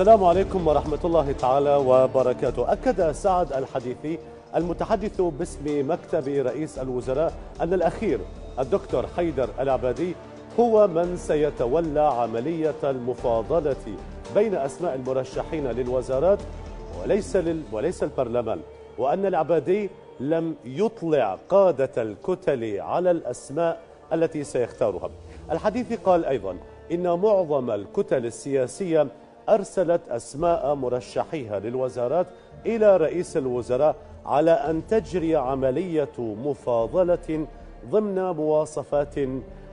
السلام عليكم ورحمة الله تعالى وبركاته. أكد سعد الحديثي المتحدث باسم مكتب رئيس الوزراء أن الأخير الدكتور حيدر العبادي هو من سيتولى عملية المفاضلة بين أسماء المرشحين للوزارات وليس, لل... وليس البرلمان وأن العبادي لم يطلع قادة الكتل على الأسماء التي سيختارها. الحديث قال أيضا إن معظم الكتل السياسية أرسلت أسماء مرشحيها للوزارات إلى رئيس الوزراء على أن تجري عملية مفاضلة ضمن مواصفات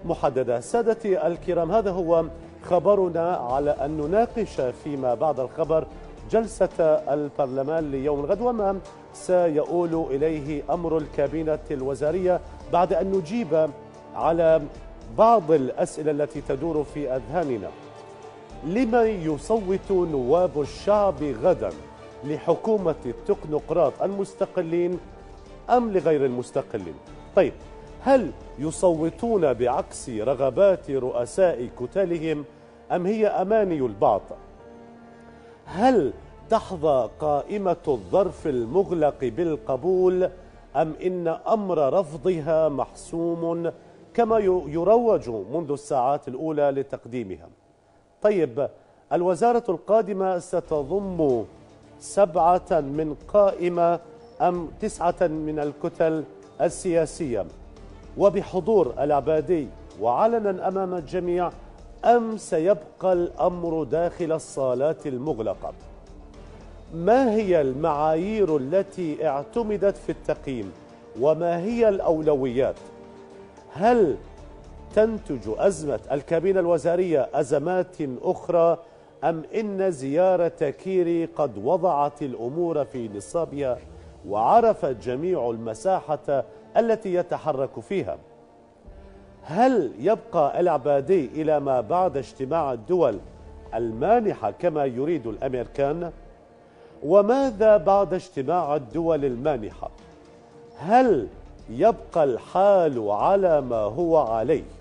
محددة. سادتي الكرام هذا هو خبرنا على أن نناقش فيما بعد الخبر جلسة البرلمان ليوم الغد وما سيؤول إليه أمر الكابينة الوزارية بعد أن نجيب على بعض الأسئلة التي تدور في أذهاننا. لمن يصوت نواب الشعب غدا لحكومة التكنوقراط المستقلين أم لغير المستقلين؟ طيب هل يصوتون بعكس رغبات رؤساء كتلهم أم هي أماني البعض؟ هل تحظى قائمة الظرف المغلق بالقبول أم إن أمر رفضها محسوم كما يروج منذ الساعات الأولى لتقديمها؟ طيب الوزارة القادمة ستضم سبعة من قائمة أم تسعة من الكتل السياسية. وبحضور العبادي وعلنا أمام الجميع أم سيبقى الأمر داخل الصالات المغلقة؟ ما هي المعايير التي اعتمدت في التقييم؟ وما هي الأولويات؟ هل تنتج أزمة الكابينة الوزارية أزمات أخرى أم إن زيارة كيري قد وضعت الأمور في نصابها وعرفت جميع المساحة التي يتحرك فيها؟ هل يبقى العبادي إلى ما بعد اجتماع الدول المانحة كما يريد الأمريكان؟ وماذا بعد اجتماع الدول المانحة؟ هل يبقى الحال على ما هو عليه؟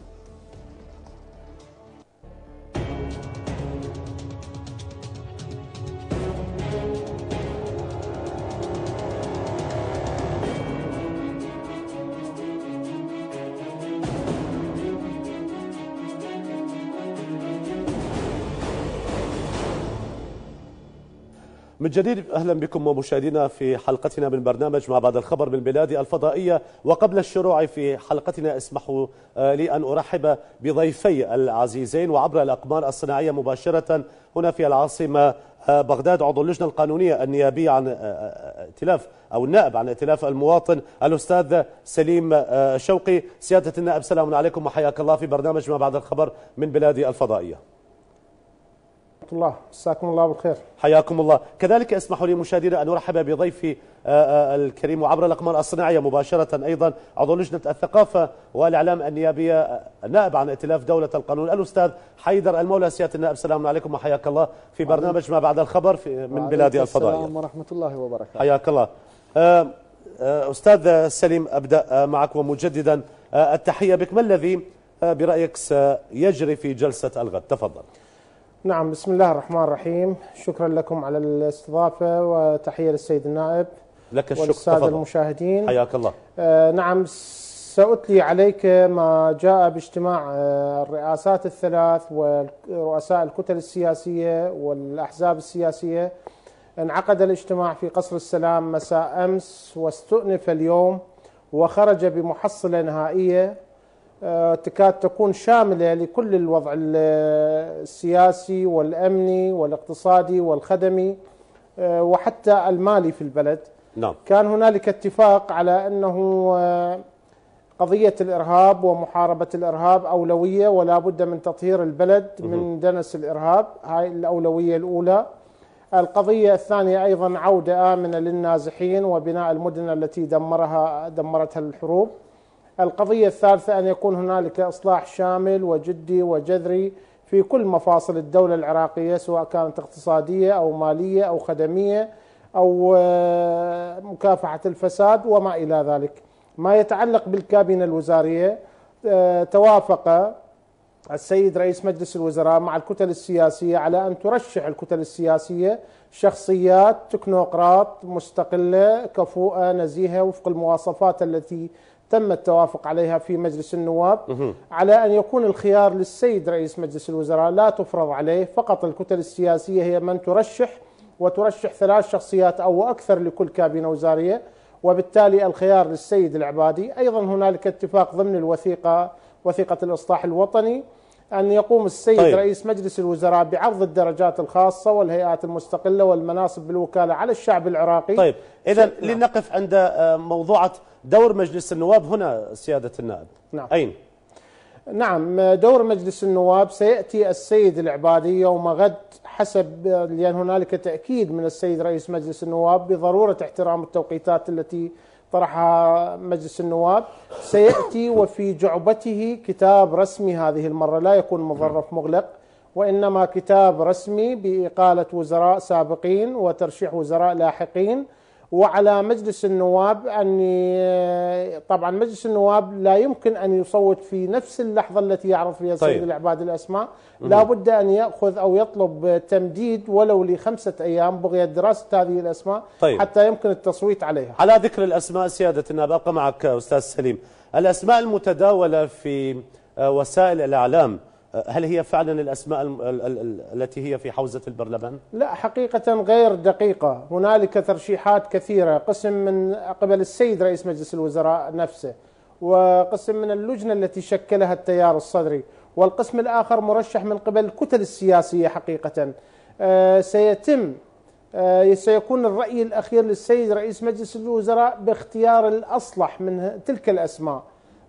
من جديد أهلا بكم ومشاهدينا في حلقتنا من برنامج ما بعد الخبر من بلاد الفضائية. وقبل الشروع في حلقتنا اسمحوا لي أن أرحب بضيفي العزيزين. وعبر الأقمار الصناعية مباشرة هنا في العاصمة بغداد عضو اللجنة القانونية النيابية عن ائتلاف أو النائب عن ائتلاف المواطن الأستاذ سليم شوقي. سيادة النائب سلام عليكم وحياك الله في برنامج ما بعد الخبر من بلاد الفضائية. الله. مساكم الله بالخير. حياكم الله. كذلك اسمحوا لي مشاهدينا أن أرحب بضيفي الكريم وعبر الأقمار الصناعية مباشرة أيضا عضو لجنة الثقافة والإعلام النيابية نائب عن ائتلاف دولة القانون. الأستاذ حيدر المولى سيادة النائب. السلام عليكم وحياك الله. في برنامج ما بعد الخبر في من بلاد الفضائية. السلام ورحمة الله وبركاته. حياك الله. أستاذ سليم أبدأ معك ومجددا. التحية بك. ما الذي برأيك سيجري في جلسة الغد؟ تفضل. نعم بسم الله الرحمن الرحيم. شكرا لكم على الاستضافة وتحية للسيد النائب لك الشكر والسادة. المشاهدين. حياك الله. آه نعم سأتلي عليك ما جاء باجتماع آه الرئاسات الثلاث ورؤساء الكتل السياسية والأحزاب السياسية. انعقد الاجتماع في قصر السلام مساء أمس واستؤنف اليوم وخرج بمحصلة نهائية. تكاد تكون شاملة لكل الوضع السياسي والأمني والاقتصادي والخدمي وحتى المالي في البلد. نعم. كان هنالك اتفاق على أنه قضية الإرهاب ومحاربة الإرهاب أولوية ولا بد من تطهير البلد من دنس الإرهاب. هاي الأولوية الأولى. القضية الثانية أيضا عودة آمنة للنازحين وبناء المدن التي دمرها دمرتها الحروب. القضية الثالثة أن يكون هنالك إصلاح شامل وجدي وجذري في كل مفاصل الدولة العراقية سواء كانت اقتصادية أو مالية أو خدمية أو مكافحة الفساد وما إلى ذلك. ما يتعلق بالكابينة الوزارية توافق السيد رئيس مجلس الوزراء مع الكتل السياسية على أن ترشح الكتل السياسية شخصيات تكنوقراط مستقلة كفوءة نزيهة وفق المواصفات التي تم التوافق عليها في مجلس النواب على أن يكون الخيار للسيد رئيس مجلس الوزراء لا تفرض عليه فقط الكتل السياسية هي من ترشح وترشح ثلاث شخصيات أو أكثر لكل كابينة وزارية وبالتالي الخيار للسيد العبادي. أيضا هنالك اتفاق ضمن الوثيقة وثيقة الإصلاح الوطني أن يقوم السيد طيب. رئيس مجلس الوزراء بعرض الدرجات الخاصة والهيئات المستقلة والمناصب بالوكالة على الشعب العراقي. طيب إذا لنقف عند آه، موضوعة دور مجلس النواب هنا سيادة النائب نعم. أين؟ نعم دور مجلس النواب سيأتي السيد العبادي يوم غد حسب لأن هنالك تأكيد من السيد رئيس مجلس النواب بضرورة احترام التوقيتات التي طرحها مجلس النواب سيأتي وفي جعبته كتاب رسمي هذه المرة لا يكون مظرف مغلق وإنما كتاب رسمي بإقالة وزراء سابقين وترشيح وزراء لاحقين وعلى مجلس النواب أن طبعا مجلس النواب لا يمكن أن يصوت في نفس اللحظة التي يعرض فيها السيد طيب. العباد الأسماء لا بد أن يأخذ أو يطلب تمديد ولو لخمسة أيام بغية دراسة هذه الأسماء طيب. حتى يمكن التصويت عليها على ذكر الأسماء سيادة النائب أبقى معك أستاذ سليم الأسماء المتداولة في وسائل الإعلام هل هي فعلا الأسماء التي هي في حوزة البرلمان؟ لا حقيقة غير دقيقة. هنالك ترشيحات كثيرة قسم من قبل السيد رئيس مجلس الوزراء نفسه وقسم من اللجنة التي شكلها التيار الصدري والقسم الآخر مرشح من قبل الكتل السياسية حقيقة. آه، سيتم آه، سيكون الرأي الأخير للسيد رئيس مجلس الوزراء باختيار الأصلح من تلك الأسماء.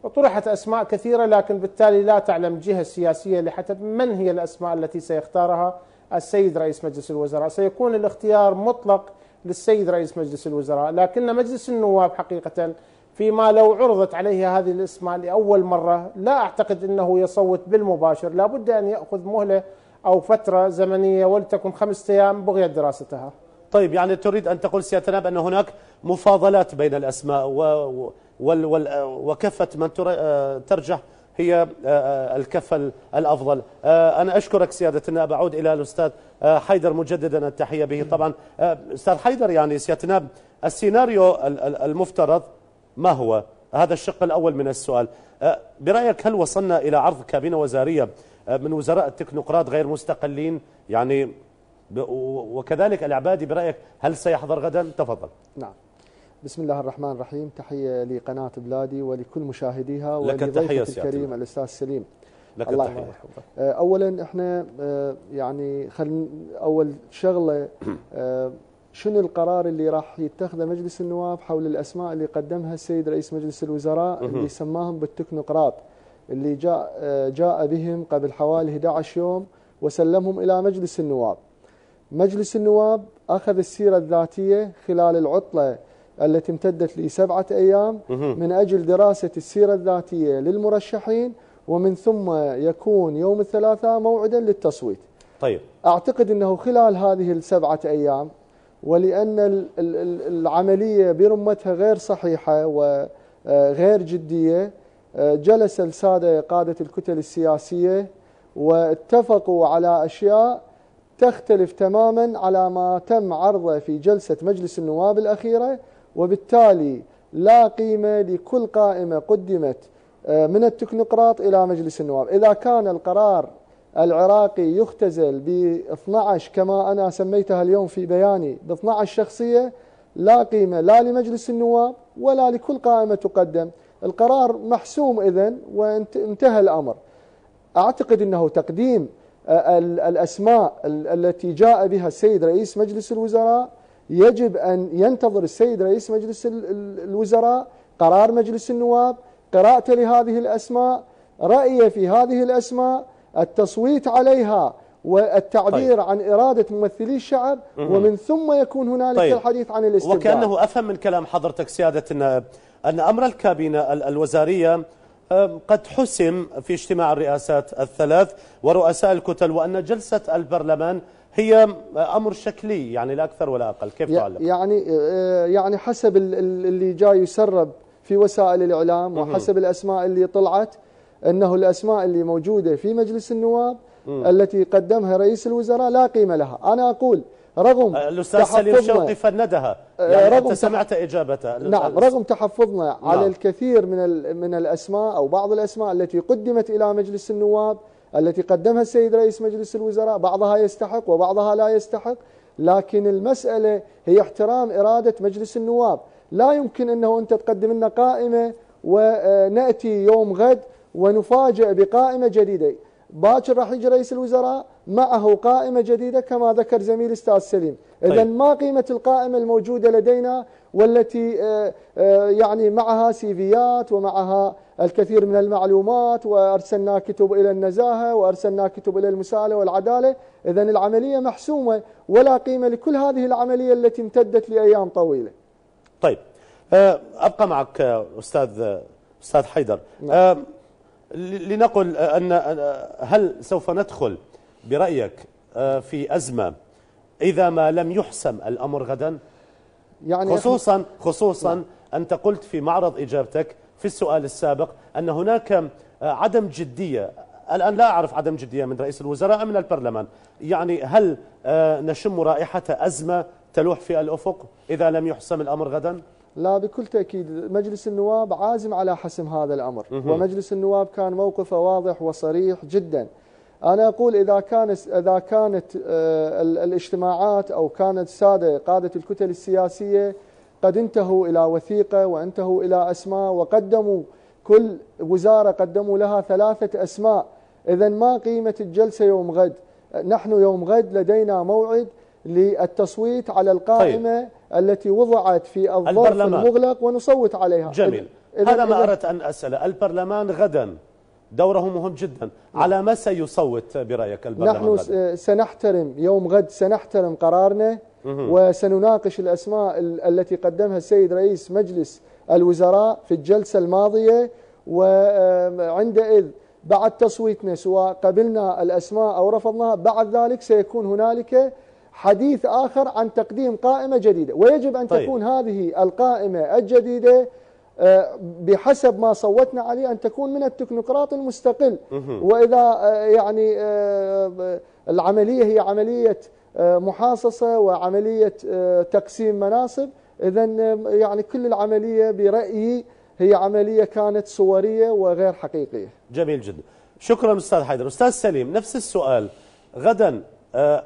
وطرحت أسماء كثيرة لكن بالتالي لا تعلم جهة سياسية لحتى من هي الأسماء التي سيختارها السيد رئيس مجلس الوزراء. سيكون الاختيار مطلق للسيد رئيس مجلس الوزراء لكن مجلس النواب حقيقة فيما لو عرضت عليه هذه الأسماء لأول مرة لا أعتقد أنه يصوت بالمباشر. لا بد أن يأخذ مهلة أو فترة زمنية ولتكن خمسة أيام بغية دراستها. طيب يعني تريد أن تقول سيادة النائب أن هناك مفاضلات بين الأسماء و وكفة من آه، ترجح هي آه، آه، الكفة الأفضل. أنا أشكرك سيادة النائب أعود إلى الأستاذ حيدر مجددا التحية به. طبعا أستاذ حيدر يعني سيادة النائب السيناريو المفترض ما هو؟ هذا الشق الأول من السؤال. برأيك هل وصلنا إلى عرض كابينة وزارية من وزراء التكنوقراط غير مستقلين؟ يعني وكذلك العبادي برأيك هل سيحضر غدا؟ تفضل. نعم. بسم الله الرحمن الرحيم. تحية لقناة بلادي ولكل مشاهديها ولضيفة الكريم الأستاذ سليم. لك الله التحية. آه، أولا إحنا آه، يعني خل أول شغلة آه، شنو القرار اللي راح يتخذه مجلس النواب حول الأسماء اللي قدمها السيد رئيس مجلس الوزراء اللي سماهم بالتكنوقراط اللي جاء جاء بهم قبل حوالي 11 يوم وسلمهم إلى مجلس النواب. مجلس النواب أخذ السيرة الذاتية خلال العطلة التي امتدت لسبعة أيام من أجل دراسة السيرة الذاتية للمرشحين ومن ثم يكون يوم الثلاثاء موعدا للتصويت. طيب. أعتقد أنه خلال هذه السبعة أيام ولأن العملية برمتها غير صحيحة وغير جدية جلس السادة قادة الكتل السياسية واتفقوا على أشياء تختلف تماما على ما تم عرضه في جلسة مجلس النواب الأخيرة وبالتالي لا قيمة لكل قائمة قدمت آه، من التكنوقراط إلى مجلس النواب. إذا كان القرار العراقي يختزل ب 12 كما أنا سميتها اليوم في بياني ب 12 شخصية لا قيمة لا لمجلس النواب ولا لكل قائمة تقدم. القرار محسوم إذن وانتهى الأمر. أعتقد أنه تقديم آه، الأسماء التي جاء بها السيد رئيس مجلس الوزراء يجب أن ينتظر السيد رئيس مجلس الوزراء قرار مجلس النواب قراءته لهذه الأسماء رأيه في هذه الأسماء التصويت عليها والتعبير طيب. عن إرادة ممثلي الشعب ومن ثم يكون هنالك طيب. الحديث عن الاستبداد وكأنه أفهم من كلام حضرتك سيادة النائب أن أمر الكابينة الوزارية قد حسم في اجتماع الرئاسات الثلاث ورؤساء الكتل وأن جلسة البرلمان هي أمر شكلي يعني لا أكثر ولا أقل. كيف تعلق يعني آه، يعني حسب اللي جاي يسرب في وسائل الإعلام وحسب الأسماء اللي طلعت أنه الأسماء اللي موجودة في مجلس النواب التي قدمها رئيس الوزراء لا قيمة لها. أنا أقول رغم الأستاذ سليم تحفظنا- شوقي فندها. آه، يعني رغم أنت سمعت إجابته نعم رغم تحفظنا على نعم. الكثير من من الأسماء أو بعض الأسماء التي قدمت إلى مجلس النواب التي قدمها السيد رئيس مجلس الوزراء بعضها يستحق وبعضها لا يستحق. لكن المسألة هي احترام إرادة مجلس النواب. لا يمكن أنه أنت تقدم لنا قائمة ونأتي يوم غد ونفاجئ بقائمة جديدة. باكر راح يجي رئيس الوزراء معه قائمة جديدة كما ذكر زميل أستاذ سليم. طيب. ما قيمة القائمة الموجودة لدينا والتي آه، آه، يعني معها سيفيات ومعها الكثير من المعلومات وأرسلنا كتب إلى النزاهة وأرسلنا كتب إلى المساءلة والعدالة. اذا العملية محسومة ولا قيمة لكل هذه العملية التي امتدت لأيام طويلة. طيب. آه، أبقى معك آه، أستاذ آه، أستاذ حيدر. ل- لنقل أن هل سوف ندخل برأيك في أزمة إذا ما لم يحسم الأمر غدا؟ يعني خصوصا خصوصا أنت قلت في معرض إجابتك في السؤال السابق أن هناك آه، عدم جدية. الآن لا أعرف عدم جدية من رئيس الوزراء أم من البرلمان. يعني هل آه، نشم رائحة أزمة تلوح في الأفق إذا لم يحسم الأمر غدا؟ لا بكل تأكيد مجلس النواب عازم على حسم هذا الأمر. ومجلس النواب كان موقفه واضح وصريح جدا. أنا أقول إذا كان إذا كانت آه، ال- الاجتماعات أو كانت السادة قادة الكتل السياسية قد انتهوا إلى وثيقة وانتهوا إلى أسماء وقدموا كل وزارة قدموا لها ثلاثة أسماء. إذا ما قيمة الجلسة يوم غد؟ نحن يوم غد لدينا موعد للتصويت على القائمة طيب. التي وضعت في الظرف. المغلق ونصوت عليها. جميل. إذن- هذا ما إذن- أردت أن أسأل. البرلمان غدا. دوره مهم جدا. على ما سيصوت برأيك البرلمان نحن غدا س- سنحترم يوم غد سنحترم قرارنا. وسنناقش الأسماء ال- التي قدمها السيد رئيس مجلس الوزراء في الجلسة الماضية. وعندئذ بعد تصويتنا سواء قبلنا الأسماء أو رفضناها بعد ذلك سيكون هنالك حديث آخر عن تقديم قائمة جديدة. ويجب أن طيب. تكون هذه القائمة الجديدة بحسب ما صوتنا عليه أن تكون من التكنوقراط المستقل. وإذا آه، يعني آه، العملية هي عملية آه، محاصصة وعملية آه، تقسيم مناصب إذا يعني كل العملية برأيي هي عملية كانت صورية وغير حقيقية. جميل جدا. شكرا أستاذ حيدر. أستاذ سليم نفس السؤال. غدا آه،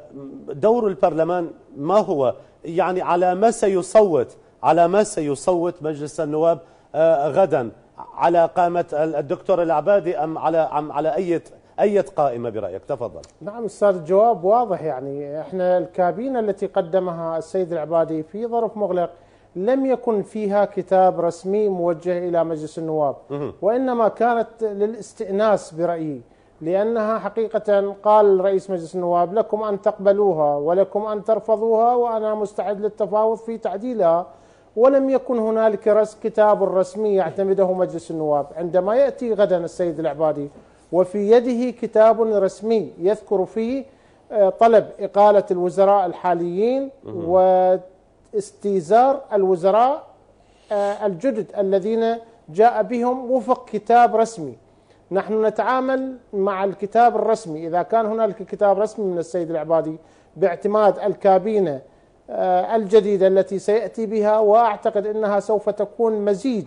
دور البرلمان ما هو؟ يعني على ما سيصوت على ما سيصوت مجلس النواب آه، غدا. على قائمة الدكتور العبادي أم على أم على أي أي قائمة برأيك؟ تفضل. نعم أستاذ الجواب واضح يعني. إحنا الكابينة التي قدمها السيد العبادي في ظرف مغلق لم يكن فيها كتاب رسمي موجه إلى مجلس النواب. وإنما كانت للاستئناس برأيي لأنها حقيقة قال رئيس مجلس النواب لكم أن تقبلوها ولكم أن ترفضوها وأنا مستعد للتفاوض في تعديلها ولم يكن هنالك رس كتاب رسمي يعتمده مجلس النواب. عندما يأتي غدا السيد العبادي وفي يده كتاب رسمي يذكر فيه آه، طلب إقالة الوزراء الحاليين واستيزار الوزراء آه، الجدد الذين جاء بهم وفق كتاب رسمي. نحن نتعامل مع الكتاب الرسمي. إذا كان هنالك كتاب رسمي من السيد العبادي باعتماد الكابينة الجديدة التي سيأتي بها وأعتقد أنها سوف تكون مزيج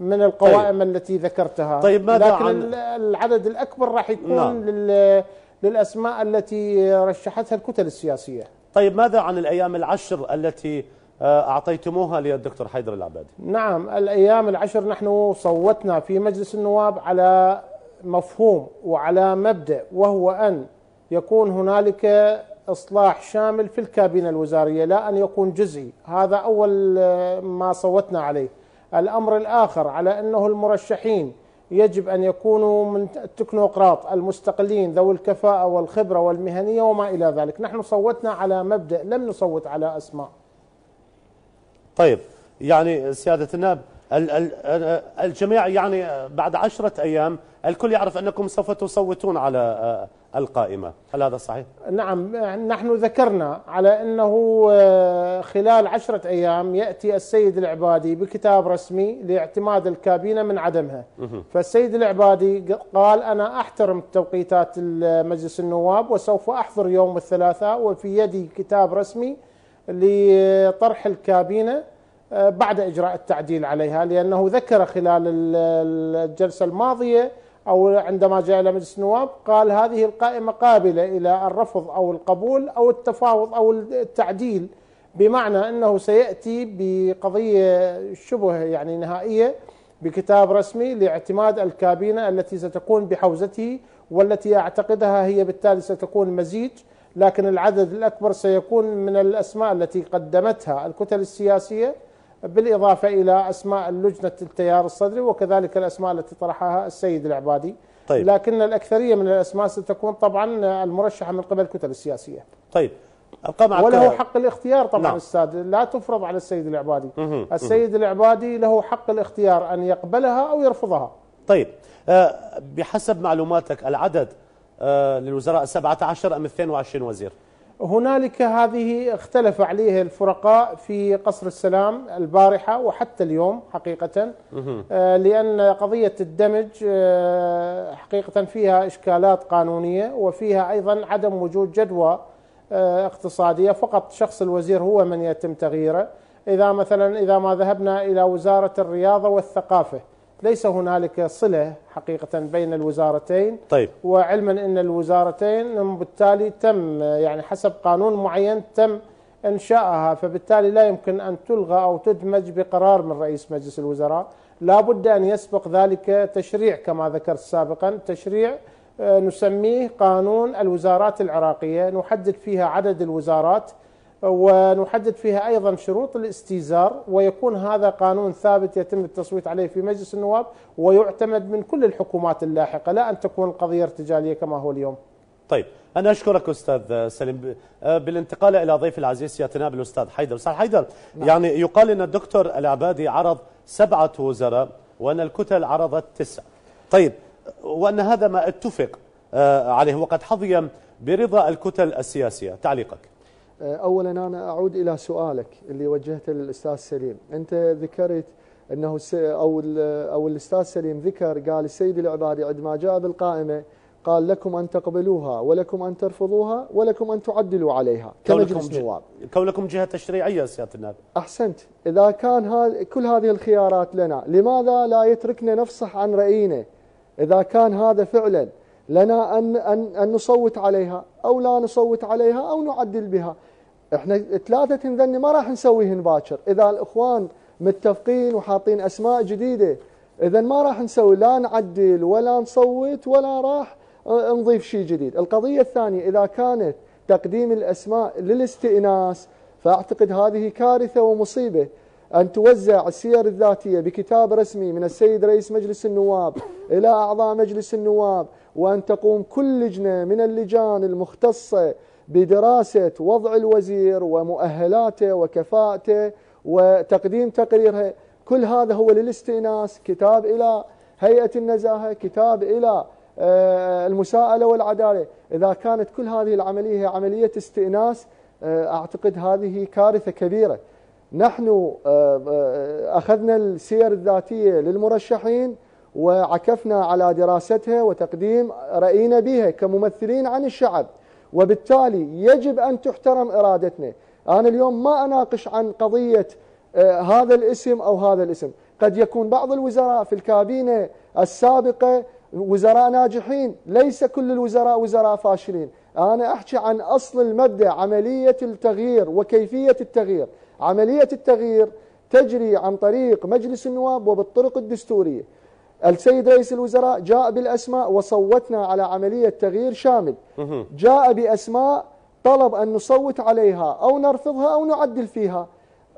من القوائم طيب. التي ذكرتها طيب ماذا لكن عن- ال- العدد الأكبر راح يكون نعم. لل للأسماء التي رشحتها الكتل السياسية طيب ماذا عن الأيام العشر التي آه، أعطيتموها للدكتور حيدر العبادي نعم الأيام العشر نحن صوتنا في مجلس النواب على مفهوم وعلى مبدأ وهو أن يكون هنالك إصلاح شامل في الكابينة الوزارية لا أن يكون جزئي. هذا أول آه، ما صوتنا عليه. الأمر الآخر على أنه المرشحين يجب أن يكونوا من التكنوقراط المستقلين ذوي الكفاءة والخبرة والمهنية وما إلى ذلك. نحن صوتنا على مبدأ لم نصوت على أسماء. طيب يعني سيادة النائب الجميع يعني بعد عشرة أيام الكل يعرف أنكم سوف تصوتون على آه، القائمة. هل هذا صحيح؟ نعم نحن ذكرنا على أنه آه، خلال عشرة أيام يأتي السيد العبادي بكتاب رسمي لاعتماد الكابينة من عدمها. فالسيد العبادي قال أنا أحترم توقيتات مجلس النواب وسوف أحضر يوم الثلاثاء وفي يدي كتاب رسمي لطرح الكابينة بعد إجراء التعديل عليها لأنه ذكر خلال الجلسة الماضية أو عندما جاء إلى مجلس النواب قال هذه القائمة قابلة إلى الرفض أو القبول أو التفاوض أو التعديل بمعنى أنه سيأتي بقضية شبه يعني نهائية بكتاب رسمي لاعتماد الكابينة التي ستكون بحوزته والتي أعتقدها هي بالتالي ستكون مزيج لكن العدد الأكبر سيكون من الأسماء التي قدمتها الكتل السياسية بالإضافة إلى أسماء اللجنة التيار الصدري وكذلك الأسماء التي طرحها السيد العبادي. طيب. لكن الأكثرية من الأسماء ستكون طبعا المرشحة من قبل الكتل السياسية. طيب. أبقى معك وله حق الاختيار طبعا نعم. أستاذ. لا تفرض على السيد العبادي. مه. السيد العبادي له حق الاختيار أن يقبلها أو يرفضها. طيب. أه بحسب معلوماتك العدد أه للوزراء 17 أم 22 وزير؟ هنالك هذه اختلف عليه الفرقاء في قصر السلام البارحة وحتى اليوم حقيقة. آه، لأن قضية الدمج آه، حقيقة فيها إشكالات قانونية وفيها أيضا عدم وجود جدوى آه، اقتصادية. فقط شخص الوزير هو من يتم تغييره. إذا مثلا إذا ما ذهبنا إلى وزارة الرياضة والثقافة ليس هنالك صلة حقيقة بين الوزارتين. طيب. وعلما أن الوزارتين بالتالي تم يعني حسب قانون معين تم إنشائها فبالتالي لا يمكن أن تلغى أو تدمج بقرار من رئيس مجلس الوزراء. لا بد أن يسبق ذلك تشريع كما ذكرت سابقا تشريع آه، نسميه قانون الوزارات العراقية. نحدد فيها عدد الوزارات. ونحدد فيها أيضا شروط الاستيزار ويكون هذا قانون ثابت يتم التصويت عليه في مجلس النواب ويعتمد من كل الحكومات اللاحقة لا أن تكون القضية ارتجالية كما هو اليوم. طيب أنا أشكرك أستاذ سليم. بالانتقال إلى ضيف العزيز سيادتنا بالأستاذ حيدر. أستاذ حيدر نعم. يعني يقال أن الدكتور العبادي عرض سبعة وزراء وأن الكتل عرضت تسع طيب وأن هذا ما اتفق آه، عليه وقد حظي برضا الكتل السياسية. تعليقك. آه، اولا أنا أعود إلى سؤالك اللي وجهته للاستاذ سليم. أنت ذكرت أنه أو أو الأستاذ سليم ذكر قال السيد العبادي عندما جاء بالقائمة قال لكم أن تقبلوها ولكم أن ترفضوها ولكم أن تعدلوا عليها. كمجلس نواب كونكم جهة تشريعية سيادة النائب. أحسنت. إذا كان كل هذه الخيارات لنا لماذا لا يتركنا نفصح عن رأينا؟ إذا كان هذا فعلا لنا ان ان أن نصوت عليها أو لا نصوت عليها أو نعدل بها. إحنا ثلاثة ذني ما راح نسويهن باكر. إذا الإخوان متفقين وحاطين أسماء جديدة إذا ما راح نسوي لا نعدل ولا نصوت ولا راح آه، نضيف شيء جديد. القضية الثانية إذا كانت تقديم الأسماء للاستئناس فأعتقد هذه كارثة ومصيبة. أن توزع السير الذاتية بكتاب رسمي من السيد رئيس مجلس النواب إلى أعضاء مجلس النواب وأن تقوم كل لجنة من اللجان المختصة بدراسة وضع الوزير ومؤهلاته وكفاءته وتقديم تقريرها كل هذا هو للاستئناس كتاب إلى هيئة النزاهة كتاب إلى آه، المساءلة والعدالة. إذا كانت كل هذه العملية هي عملية استئناس آه، أعتقد هذه كارثة كبيرة. نحن آه، أخذنا السير الذاتية للمرشحين وعكفنا على دراستها وتقديم رأينا بها كممثلين عن الشعب. وبالتالي يجب أن تحترم إرادتنا أنا اليوم ما أناقش عن قضية آه، هذا الاسم أو هذا الاسم. قد يكون بعض الوزراء في الكابينة السابقة وزراء ناجحين ليس كل الوزراء وزراء فاشلين. أنا أحكي عن أصل المبدأ عملية التغيير وكيفية التغيير. عملية التغيير تجري عن طريق مجلس النواب وبالطرق الدستورية. السيد رئيس الوزراء جاء بالأسماء وصوتنا على عملية تغيير شامل. جاء بأسماء طلب أن نصوت عليها أو نرفضها أو نعدل فيها.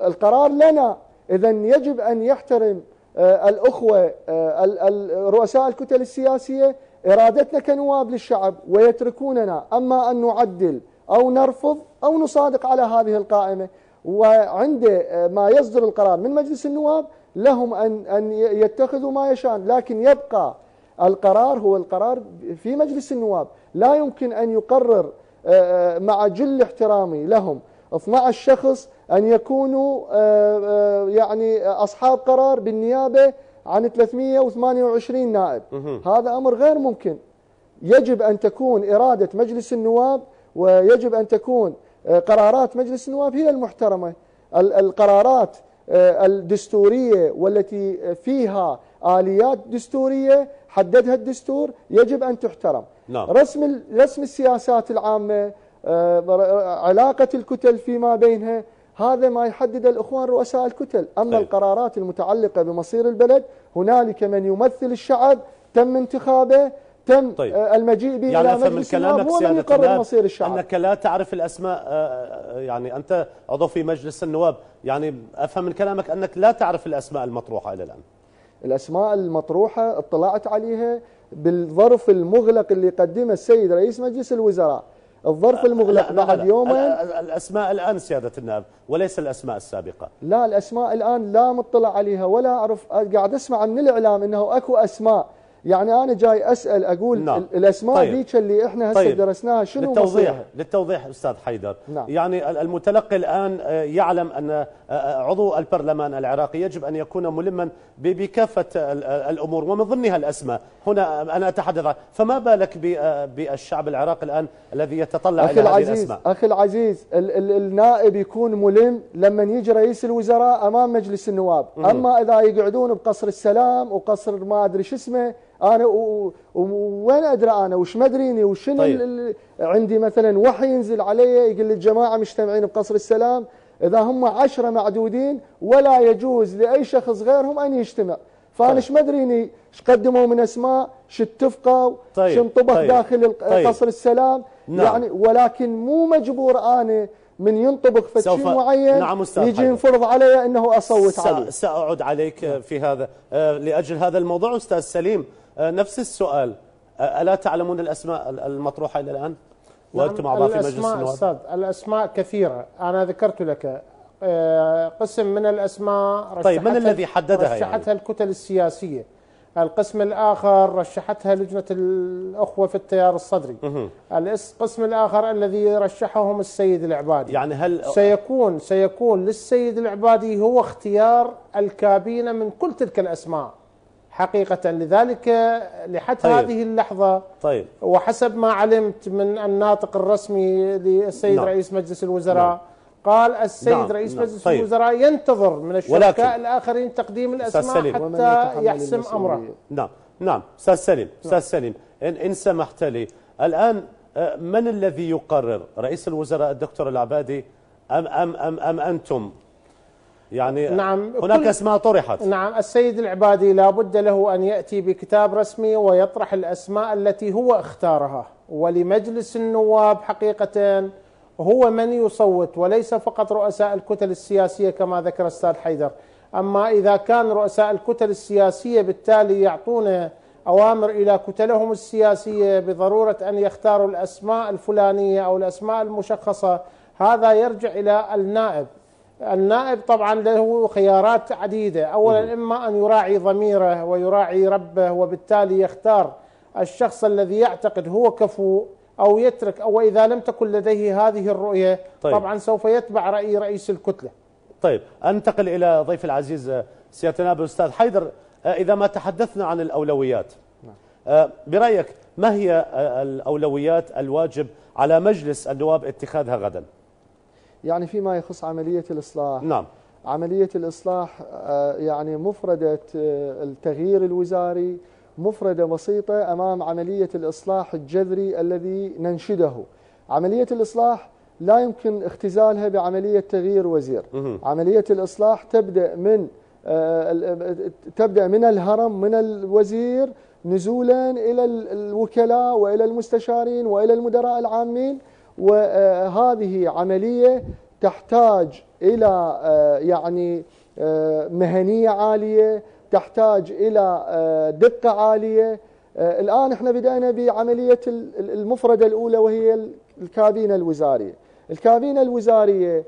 القرار لنا. إذا يجب أن يحترم آه، الأخوة آه، رؤساء الكتل السياسية إرادتنا كنواب للشعب ويتركوننا. أما أن نعدل أو نرفض أو نصادق على هذه القائمة. وعند آه، ما يصدر القرار من مجلس النواب لهم أن أن يتخذوا ما يشاءون. لكن يبقى القرار هو القرار في مجلس النواب. لا يمكن أن يقرر آه، آه، مع جل احترامي لهم 12 شخص أن يكونوا آه، يعني أصحاب قرار بالنيابة عن 328 نائب. هذا أمر غير ممكن. يجب أن تكون إرادة مجلس النواب ويجب أن تكون قرارات مجلس النواب هي المحترمة. القرارات الدستورية والتي فيها آليات دستورية حددها الدستور يجب أن تحترم نعم. رسم رسم السياسات العامة آه، علاقة الكتل فيما بينها هذا ما يحدد الإخوان رؤساء الكتل أما طيب. القرارات المتعلقة بمصير البلد هنالك من يمثل الشعب تم انتخابه تم طيب. آه، المجيء به يعني إلى مجلس كلامك هو من يقرر مصير الشعب. أنك لا تعرف الأسماء آه، يعني أنت عضو في مجلس النواب. يعني أفهم من كلامك أنك لا تعرف الأسماء المطروحة إلى الآن. الأسماء المطروحة اطلعت عليها بالظرف المغلق اللي قدمه السيد رئيس مجلس الوزراء. الظرف المغلق لا بعد لا. يومين الأسماء الآن سيادة النائب وليس الأسماء السابقة. لا الأسماء الآن لا مطلع عليها ولا أعرف قاعد أسمع من الإعلام أنه أكو أسماء يعني أنا جاي أسأل أقول نعم. الأسماء طيب. ذيك اللي إحنا هسه طيب. درسناها شنو للتوضيح مصيرها؟ للتوضيح أستاذ حيدر نعم. يعني المتلقي الآن آه، يعلم أن آه، آه، عضو البرلمان العراقي يجب أن يكون ملما بكافة الأمور ومن ضمنها الأسماء هنا أنا أتحدث فما بالك بالشعب العراقي الآن الذي يتطلع إلى هذه الأسماء أخي العزيز ال ال النائب يكون ملم لما يجي رئيس الوزراء أمام مجلس النواب أما إذا يقعدون بقصر السلام وقصر ما أدري شو اسمه أنا وين أدري أنا وش مدريني وشنو طيب. عندي مثلا وحي ينزل علي يقول الجماعة مجتمعين بقصر السلام إذا هم عشرة معدودين ولا يجوز لأي شخص غيرهم أن يجتمع فأنا إيش طيب. مدريني إيش قدموا من أسماء شو اتفقوا طيب. انطبخ طيب. داخل طيب. قصر السلام نعم. يعني ولكن مو مجبور أنا من ينطبق في شيء معين نعم يجي ينفرض علي إنه أصوت عليه ساعد عليك في هذا آه، لأجل هذا الموضوع أستاذ سليم نفس السؤال. آه، ألا تعلمون الأسماء المطروحة إلى الآن؟ وأنتم أعضاء في مجلس النواب. أستاذ الأسماء كثيرة. أنا ذكرت لك آه، قسم من الأسماء طيب من الذي حددها رشحتها يعني؟ الكتل السياسية. القسم الآخر رشحتها لجنة الأخوة في التيار الصدري. القسم الآخر الذي رشحهم السيد العبادي. يعني هل سيكون سيكون للسيد العبادي هو اختيار الكابينة من كل تلك الأسماء. حقيقة لذلك لحد طيب. هذه اللحظة طيب. وحسب ما علمت من الناطق الرسمي للسيد نعم. رئيس مجلس الوزراء نعم. قال السيد نعم. رئيس نعم. مجلس طيب. الوزراء ينتظر من الشركاء الآخرين تقديم الأسماء حتى يحسم أمره نعم نعم أستاذ سليم أستاذ نعم. سليم إن, إن سمحت لي الآن آه، من الذي يقرر رئيس الوزراء الدكتور العبادي أم, أم, أم, أم أنتم يعني نعم هناك أسماء طرحت. نعم السيد العبادي لا بد له أن يأتي بكتاب رسمي ويطرح الأسماء التي هو اختارها. ولمجلس النواب حقيقة هو من يصوت وليس فقط رؤساء الكتل السياسية كما ذكر الأستاذ حيدر. أما إذا كان رؤساء الكتل السياسية بالتالي يعطون أوامر إلى كتلهم السياسية بضرورة أن يختاروا الأسماء الفلانية أو الأسماء المشخصة هذا يرجع إلى النائب. النائب طبعا له خيارات عديدة أولا إما أن يراعي ضميره ويراعي ربه وبالتالي يختار الشخص الذي يعتقد هو كفو أو يترك أو إذا لم تكن لديه هذه الرؤية طيب. طبعا سوف يتبع رأي رئيس الكتلة طيب أنتقل إلى ضيف العزيز سيادة النائب الأستاذ حيدر إذا ما تحدثنا عن الأولويات نعم. آه، برأيك ما هي الأولويات الواجب على مجلس النواب اتخاذها غدا؟ يعني فيما يخص عملية الإصلاح. نعم. عملية الإصلاح آه، يعني مفردة آه، التغيير الوزاري مفردة بسيطة أمام عملية الإصلاح الجذري الذي ننشده. عملية الإصلاح لا يمكن اختزالها بعملية تغيير وزير. عملية الإصلاح تبدأ من آه، تبدأ من الهرم من الوزير نزولا إلى الوكلاء وإلى المستشارين وإلى المدراء العامين. وهذه عملية تحتاج إلى آه، يعني آه، مهنية عالية تحتاج إلى آه، دقة عالية. الآن إحنا بدأنا بعملية المفردة الأولى وهي الكابينة الوزارية. الكابينة الوزارية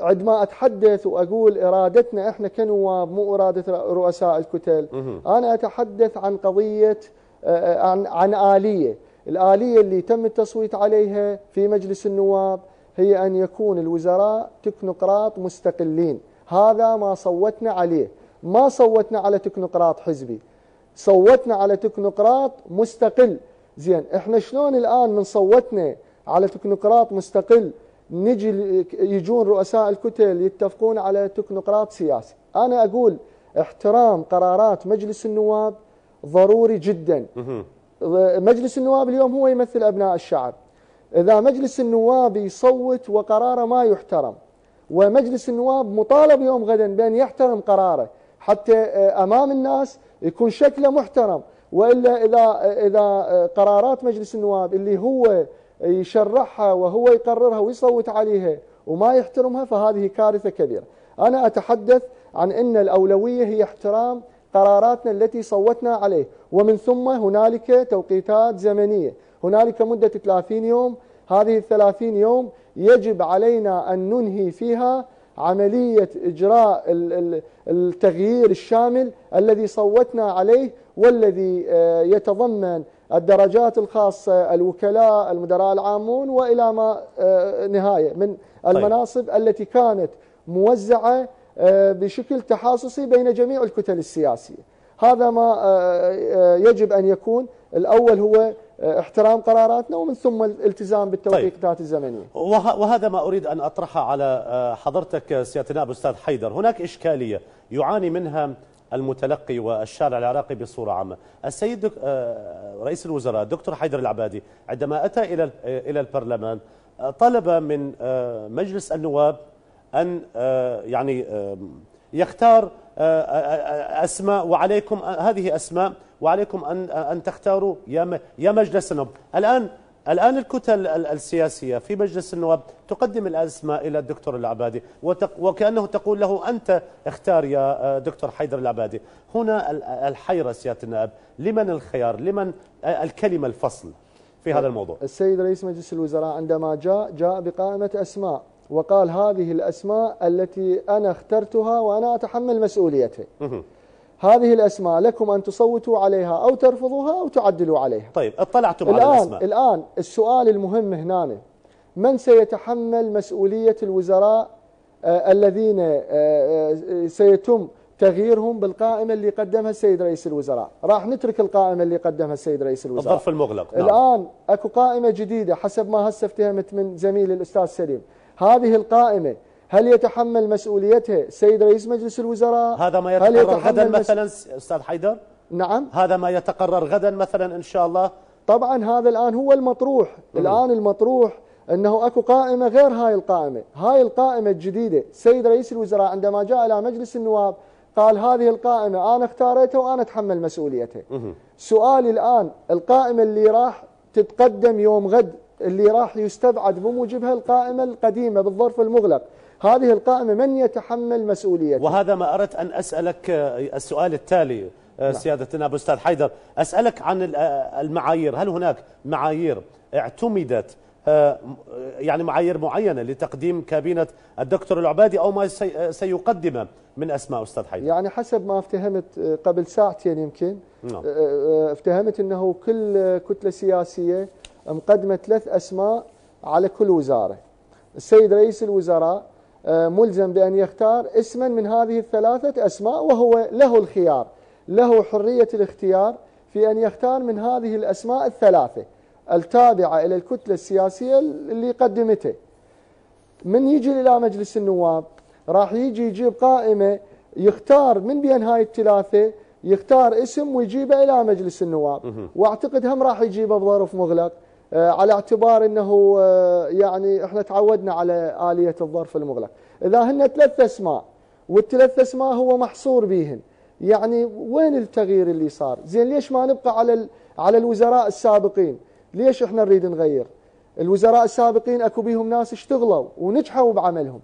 عندما أتحدث وأقول إرادتنا إحنا كنواب مو إرادة رؤساء الكتل. أنا أتحدث عن قضية آه، عن عن آلية. الآلية اللي تم التصويت عليها في مجلس النواب هي أن يكون الوزراء تكنوقراط مستقلين. هذا ما صوتنا عليه. ما صوتنا على تكنوقراط حزبي. صوتنا على تكنوقراط مستقل. زين إحنا شلون الآن من صوتنا على تكنوقراط مستقل نجي يجون رؤساء الكتل يتفقون على تكنوقراط سياسي؟ أنا أقول احترام قرارات مجلس النواب ضروري جدا. مجلس النواب اليوم هو يمثل أبناء الشعب. إذا مجلس النواب يصوت وقراره ما يحترم ومجلس النواب مطالب يوم غدا بأن يحترم قراره حتى آه، أمام الناس يكون شكله محترم. وإلا إذا إذا قرارات مجلس النواب اللي هو يشرحها وهو يقررها ويصوت عليها وما يحترمها فهذه كارثة كبيرة. أنا أتحدث عن إن الأولوية هي احترام قراراتنا التي صوتنا عليه. ومن ثم هنالك توقيتات زمنية، هنالك مدة 30 يوم، هذه ال 30 يوم يجب علينا أن ننهي فيها عملية إجراء التغيير الشامل الذي صوتنا عليه والذي آه، يتضمن الدرجات الخاصة الوكلاء المدراء العامون وإلى ما آه، نهاية من طيب. المناصب. التي كانت موزعة آه، بشكل تحاصصي بين جميع الكتل السياسية هذا ما يجب أن يكون. الأول هو احترام قراراتنا ومن ثم الالتزام بالتوقيتات طيب. الزمنية. وهذا ما أريد أن أطرحه على حضرتك سيادة النائب أستاذ حيدر. هناك إشكالية يعاني منها المتلقي والشارع العراقي بصورة عامة. السيد آه، رئيس الوزراء دكتور حيدر العبادي عندما أتى إلى إلى البرلمان آه، طلب من آه، مجلس النواب أن يعني يختار أسماء وعليكم هذه أسماء وعليكم أن أن تختاروا يا مجلس النواب. الآن الآن الكتل السياسية في مجلس النواب تقدم الأسماء إلى الدكتور العبادي وكأنه تقول له أنت اختار يا آه، دكتور حيدر العبادي. هنا الحيرة سيادة النائب. لمن الخيار؟ لمن الكلمة الفصل في هذا الموضوع؟ السيد رئيس مجلس الوزراء عندما جاء جاء بقائمة أسماء وقال هذه الأسماء التي أنا اخترتها وأنا أتحمل مسؤوليتها هذه الأسماء لكم أن تصوتوا عليها أو ترفضوها أو تعدلوا عليها. طيب اطلعتم الآن على الأسماء. الآن السؤال المهم هنا من سيتحمل مسؤولية الوزراء آه الذين آه آه سيتم تغييرهم بالقائمة اللي قدمها السيد رئيس الوزراء؟ راح نترك القائمة اللي قدمها السيد رئيس الوزراء. الظرف المغلق نعم. الآن أكو قائمة جديدة حسب ما هسه افتهمت من زميلي الأستاذ سليم. هذه القائمة هل يتحمل مسؤوليته السيد رئيس مجلس الوزراء؟ هذا ما يتقرر غدا مثلا أستاذ حيدر؟ نعم. هذا ما يتقرر غدا مثلا إن شاء الله؟ طبعا هذا الآن هو المطروح. مم. الآن المطروح أنه أكو قائمة غير هاي القائمة. هاي القائمة الجديدة السيد رئيس الوزراء عندما جاء إلى مجلس النواب قال هذه القائمة أنا اختاريتها وأنا أتحمل مسؤوليتها سؤالي الآن القائمة اللي راح تتقدم يوم غد اللي راح يستبعد بموجبها القائمة القديمة بالظرف المغلق. هذه القائمة من يتحمل مسؤوليتها وهذا ما أردت أن أسألك آه، السؤال التالي آه، نعم. سيادتنا أبو أستاذ حيدر. أسألك عن آه، المعايير. هل هناك معايير اعتمدت يعني معايير معينة لتقديم كابينة الدكتور العبادي أو ما سيقدم من أسماء أستاذ حيدر؟ يعني حسب ما افتهمت قبل ساعتين يمكن. نعم. افتهمت أنه كل كتلة سياسية مقدمة ثلاث أسماء على كل وزارة. السيد رئيس الوزراء آه، ملزم بأن يختار اسما من هذه الثلاثة أسماء وهو له الخيار له حرية الاختيار في أن يختار من هذه الأسماء الثلاثة. التابعة إلى الكتلة السياسية اللي قدمته. من يجي إلى مجلس النواب؟ راح يجي يجيب قائمة يختار من بين هاي الثلاثة يختار اسم ويجيبه إلى مجلس النواب. وأعتقد هم راح يجيبه بظرف مغلق. على اعتبار إنه آه، يعني إحنا تعودنا على آلية الظرف المغلق. إذا هن ثلاث أسماء والثلاث أسماء هو محصور بهن يعني وين التغيير اللي صار؟ زين ليش ما نبقى على على الوزراء السابقين؟ ليش إحنا نريد نغير؟ الوزراء السابقين أكو بيهم ناس اشتغلوا ونجحوا بعملهم.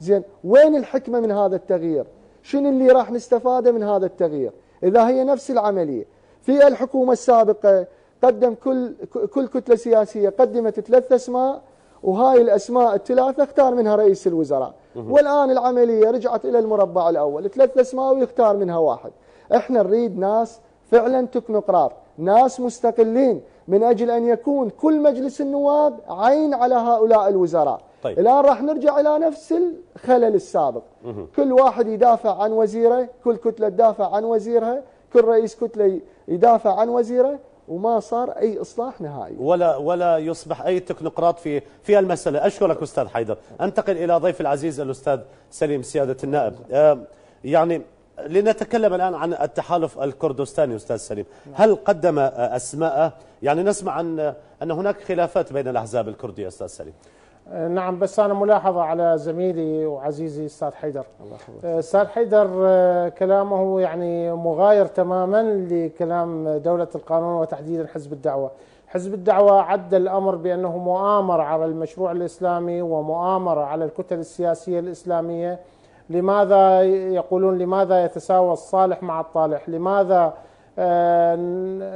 زين وين الحكمة من هذا التغيير؟ شنو اللي راح نستفاده من هذا التغيير؟ إذا هي نفس العملية. في الحكومة السابقة قدم كل كل كتلة سياسية قدمت ثلاث أسماء وهاي الأسماء الثلاثة اختار منها رئيس الوزراء. والآن العملية رجعت إلى المربع الأول ثلاث أسماء ويختار منها واحد. إحنا نريد ناس فعلا تكنوقراط ناس مستقلين من أجل أن يكون كل مجلس النواب عين على هؤلاء الوزراء. طيب. الآن راح نرجع إلى نفس الخلل السابق. كل واحد يدافع عن وزيره كل كتلة تدافع عن وزيرها كل رئيس كتلة يدافع عن وزيره وما صار أي إصلاح نهائي. ولا ولا يصبح أي تكنوقراط في في المسألة. أشكرك أستاذ حيدر. أنتقل إلى ضيف العزيز الأستاذ سليم سيادة النائب. آه، يعني لنتكلم الآن عن التحالف الكردستاني أستاذ سليم. هل قدم أسماء؟ يعني نسمع عن أن هناك خلافات بين الأحزاب الكردية أستاذ سليم. نعم بس أنا ملاحظة على زميلي وعزيزي أستاذ حيدر. آه، أستاذ حيدر آه، كلامه يعني مغاير تماما لكلام دولة القانون وتحديدا حزب الدعوة. حزب الدعوة عد الأمر بأنه مؤامرة على المشروع الإسلامي ومؤامرة على الكتل السياسية الإسلامية. لماذا يقولون لماذا يتساوى الصالح مع الطالح؟ لماذا آه،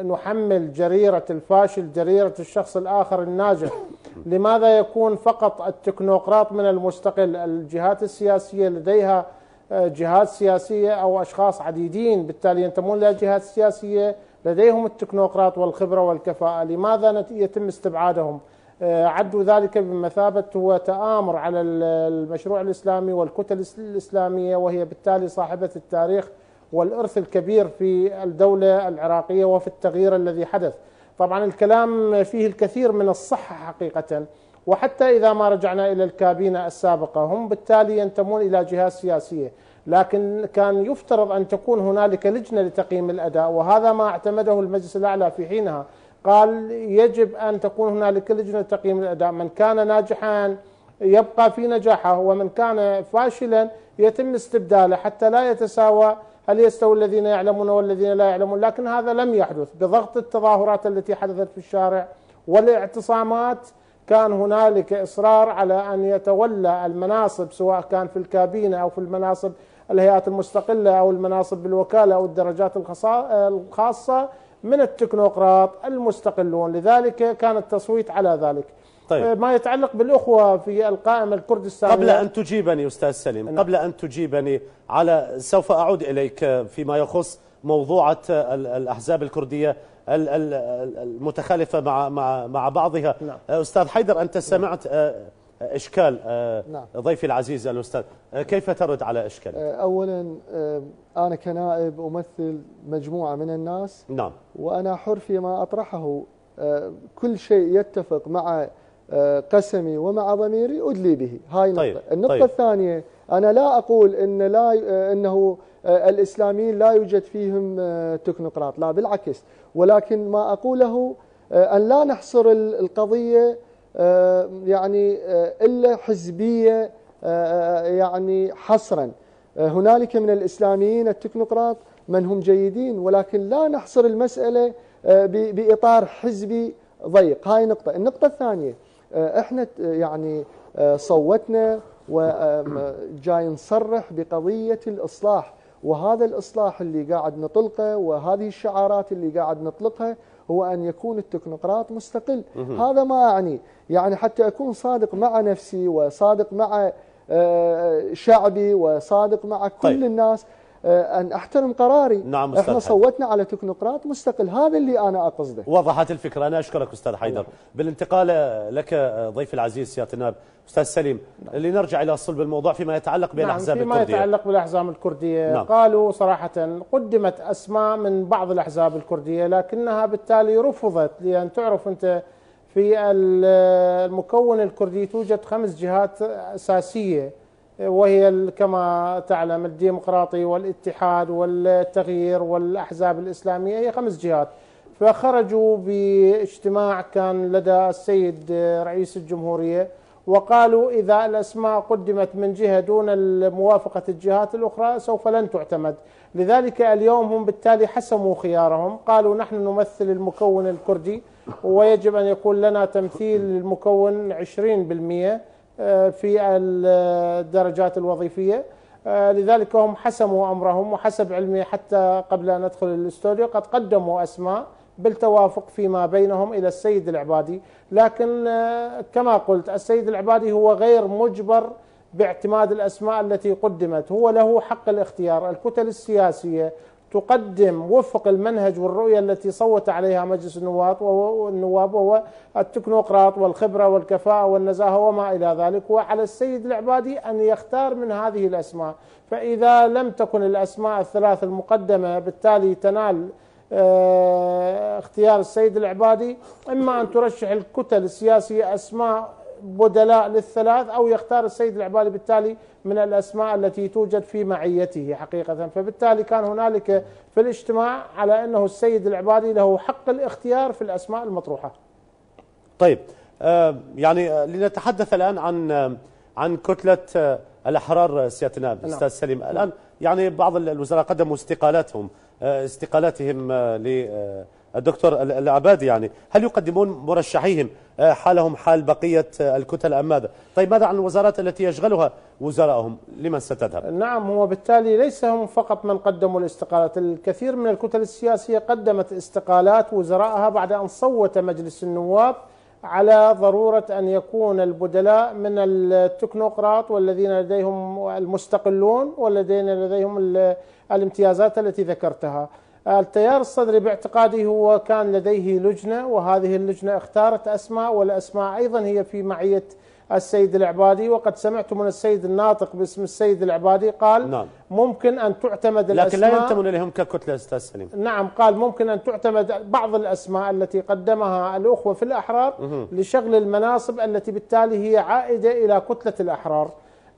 نحمل جريرة الفاشل جريرة الشخص الآخر الناجح. لماذا يكون فقط التكنوقراط من المستقل؟ الجهات السياسية لديها آه، جهات سياسية أو أشخاص عديدين. بالتالي ينتمون إلى جهات سياسية لديهم التكنوقراط والخبرة والكفاءة. لماذا يتم استبعادهم؟ آه، عدوا ذلك بمثابة هو تآمر على ال- المشروع الإسلامي والكتل الإس- الإسلامية وهي بالتالي صاحبة التاريخ والإرث الكبير في الدولة العراقية وفي التغيير الذي حدث. طبعا الكلام فيه الكثير من الصحة حقيقة وحتى إذا ما رجعنا إلى الكابينة السابقة هم بالتالي ينتمون إلى جهات سياسية. لكن كان يفترض أن تكون هنالك لجنة لتقييم الأداء وهذا ما اعتمده المجلس الأعلى في حينها. قال يجب أن تكون هنالك لجنة لتقييم الأداء. من كان ناجحا يبقى في نجاحه ومن كان فاشلا يتم استبداله حتى لا يتساوى هل يستوي الذين يعلمون والذين لا يعلمون؟ لكن هذا لم يحدث بضغط التظاهرات التي حدثت في الشارع والاعتصامات. كان هنالك إصرار على أن يتولى المناصب سواء كان في الكابينة أو في المناصب الهيئات المستقلة أو المناصب بالوكالة أو الدرجات الخاصة من التكنوقراط المستقلون. لذلك كان التصويت على ذلك. طيب. ما يتعلق بالأخوة في القائمة الكردستانية. قبل أن تجيبني أستاذ سليم قبل أن تجيبني على سوف أعود إليك فيما يخص موضوعة ال- الأحزاب الكردية ال- ال- المتخالفة مع مع مع بعضها. نعم. أستاذ حيدر أنت سمعت آه، إشكال آه، نعم. ضيفي العزيز الأستاذ. آه، كيف ترد على إشكال؟ اولا آه، أنا كنائب أمثل مجموعة من الناس. نعم. وأنا حر فيما أطرحه. آه، كل شيء يتفق مع آه، قسمي ومع ضميري أدلي به. هاي نقطة. طيب، النقطة طيب. الثانية أنا لا أقول إن لا آه، إنه آه، الإسلاميين لا يوجد فيهم آه، تكنوقراط. لا بالعكس. ولكن ما أقوله آه، أن لا نحصر ال- القضية آه، يعني آه، إلا حزبية آه، يعني حصرا. آه، هنالك من الإسلاميين التكنوقراط من هم جيدين ولكن لا نحصر المسألة آه، ب- بإطار حزبي ضيق. هاي نقطة. النقطة الثانية آه، إحنا ت- يعني آه، صوتنا وجاي نصرح بقضية الإصلاح. وهذا الإصلاح اللي قاعد نطلقه وهذه الشعارات اللي قاعد نطلقها هو أن يكون التكنوقراط مستقل. هذا ما أعني. يعني حتى أكون صادق مع نفسي وصادق مع آه، شعبي وصادق مع كل طيب. الناس آه، أن أحترم قراري. نعم، أستاذ إحنا. صوتنا على تكنوقراط مستقل. هذا اللي أنا أقصده. وضحت الفكرة. أنا أشكرك أستاذ حيدر. بالانتقال لك ضيف العزيز سيادة النائب أستاذ سليم لنرجع إلى صلب الموضوع فيما يتعلق بالأحزاب نعم فيما الكردية. يتعلق بالأحزاب الكردية. نعم. قالوا صراحة قدمت أسماء من بعض الأحزاب الكردية لكنها بالتالي رفضت لأن تعرف أنت في ال- المكون الكردي توجد خمس جهات أساسية. وهي كما تعلم الديمقراطي والاتحاد والتغيير والأحزاب الإسلامية هي خمس جهات. فخرجوا باجتماع كان لدى السيد رئيس الجمهورية وقالوا إذا الأسماء قدمت من جهة دون موافقة الجهات الأخرى سوف لن تعتمد. لذلك اليوم هم بالتالي حسموا خيارهم. قالوا نحن نمثل المكون الكردي ويجب أن يكون لنا تمثيل للمكون 20% آه، في الدرجات الوظيفية. آه، لذلك هم حسموا أمرهم وحسب علمي حتى قبل أن ندخل الاستوديو قد قدموا أسماء بالتوافق فيما بينهم إلى السيد العبادي. لكن آه، كما قلت السيد العبادي هو غير مجبر باعتماد الأسماء التي قدمت. هو له حق الاختيار. الكتل السياسية تقدم وفق المنهج والرؤية التي صوت عليها مجلس النواب وهو النواب وهو التكنوقراط والخبرة والكفاءة والنزاهة وما إلى ذلك وعلى السيد العبادي أن يختار من هذه الأسماء. فإذا لم تكن الأسماء الثلاث المقدمة بالتالي تنال آه اختيار السيد العبادي إما أن ترشح الكتل السياسية أسماء بدلاء للثلاث أو يختار السيد العبادي بالتالي من الأسماء التي توجد في معيته حقيقة. فبالتالي كان هنالك في الاجتماع على أنه السيد العبادي له حق الاختيار في الأسماء المطروحة. طيب آه يعني لنتحدث الآن عن آه، عن كتلة آه، الأحرار سيادتنا نعم. أستاذ سليم. الآن يعني بعض الوزراء قدموا استقالاتهم استقالاتهم الدكتور العبادي يعني هل يقدمون مرشحيهم؟ آه، حالهم حال بقية آه، الكتل أم ماذا؟ طيب ماذا عن الوزارات التي يشغلها وزراءهم لمن ستذهب؟ نعم هو بالتالي ليس هم فقط من قدموا الاستقالات الكثير من الكتل السياسية قدمت استقالات وزرائها بعد أن صوت مجلس النواب على ضرورة أن يكون البدلاء من التكنوقراط والذين لديهم المستقلون والذين لديهم الامتيازات التي ذكرتها. التيار الصدري باعتقادي هو كان لديه لجنة وهذه اللجنة اختارت أسماء والأسماء أيضا هي في معية السيد العبادي. وقد سمعت من السيد الناطق باسم السيد العبادي قال نعم. ممكن أن تعتمد لكن الأسماء لكن لا ينتمون إليهم ككتلة أستاذ سليم. نعم قال ممكن أن تعتمد بعض الأسماء التي قدمها الأخوة في الأحرار مه. لشغل المناصب التي بالتالي هي عائدة إلى كتلة الأحرار.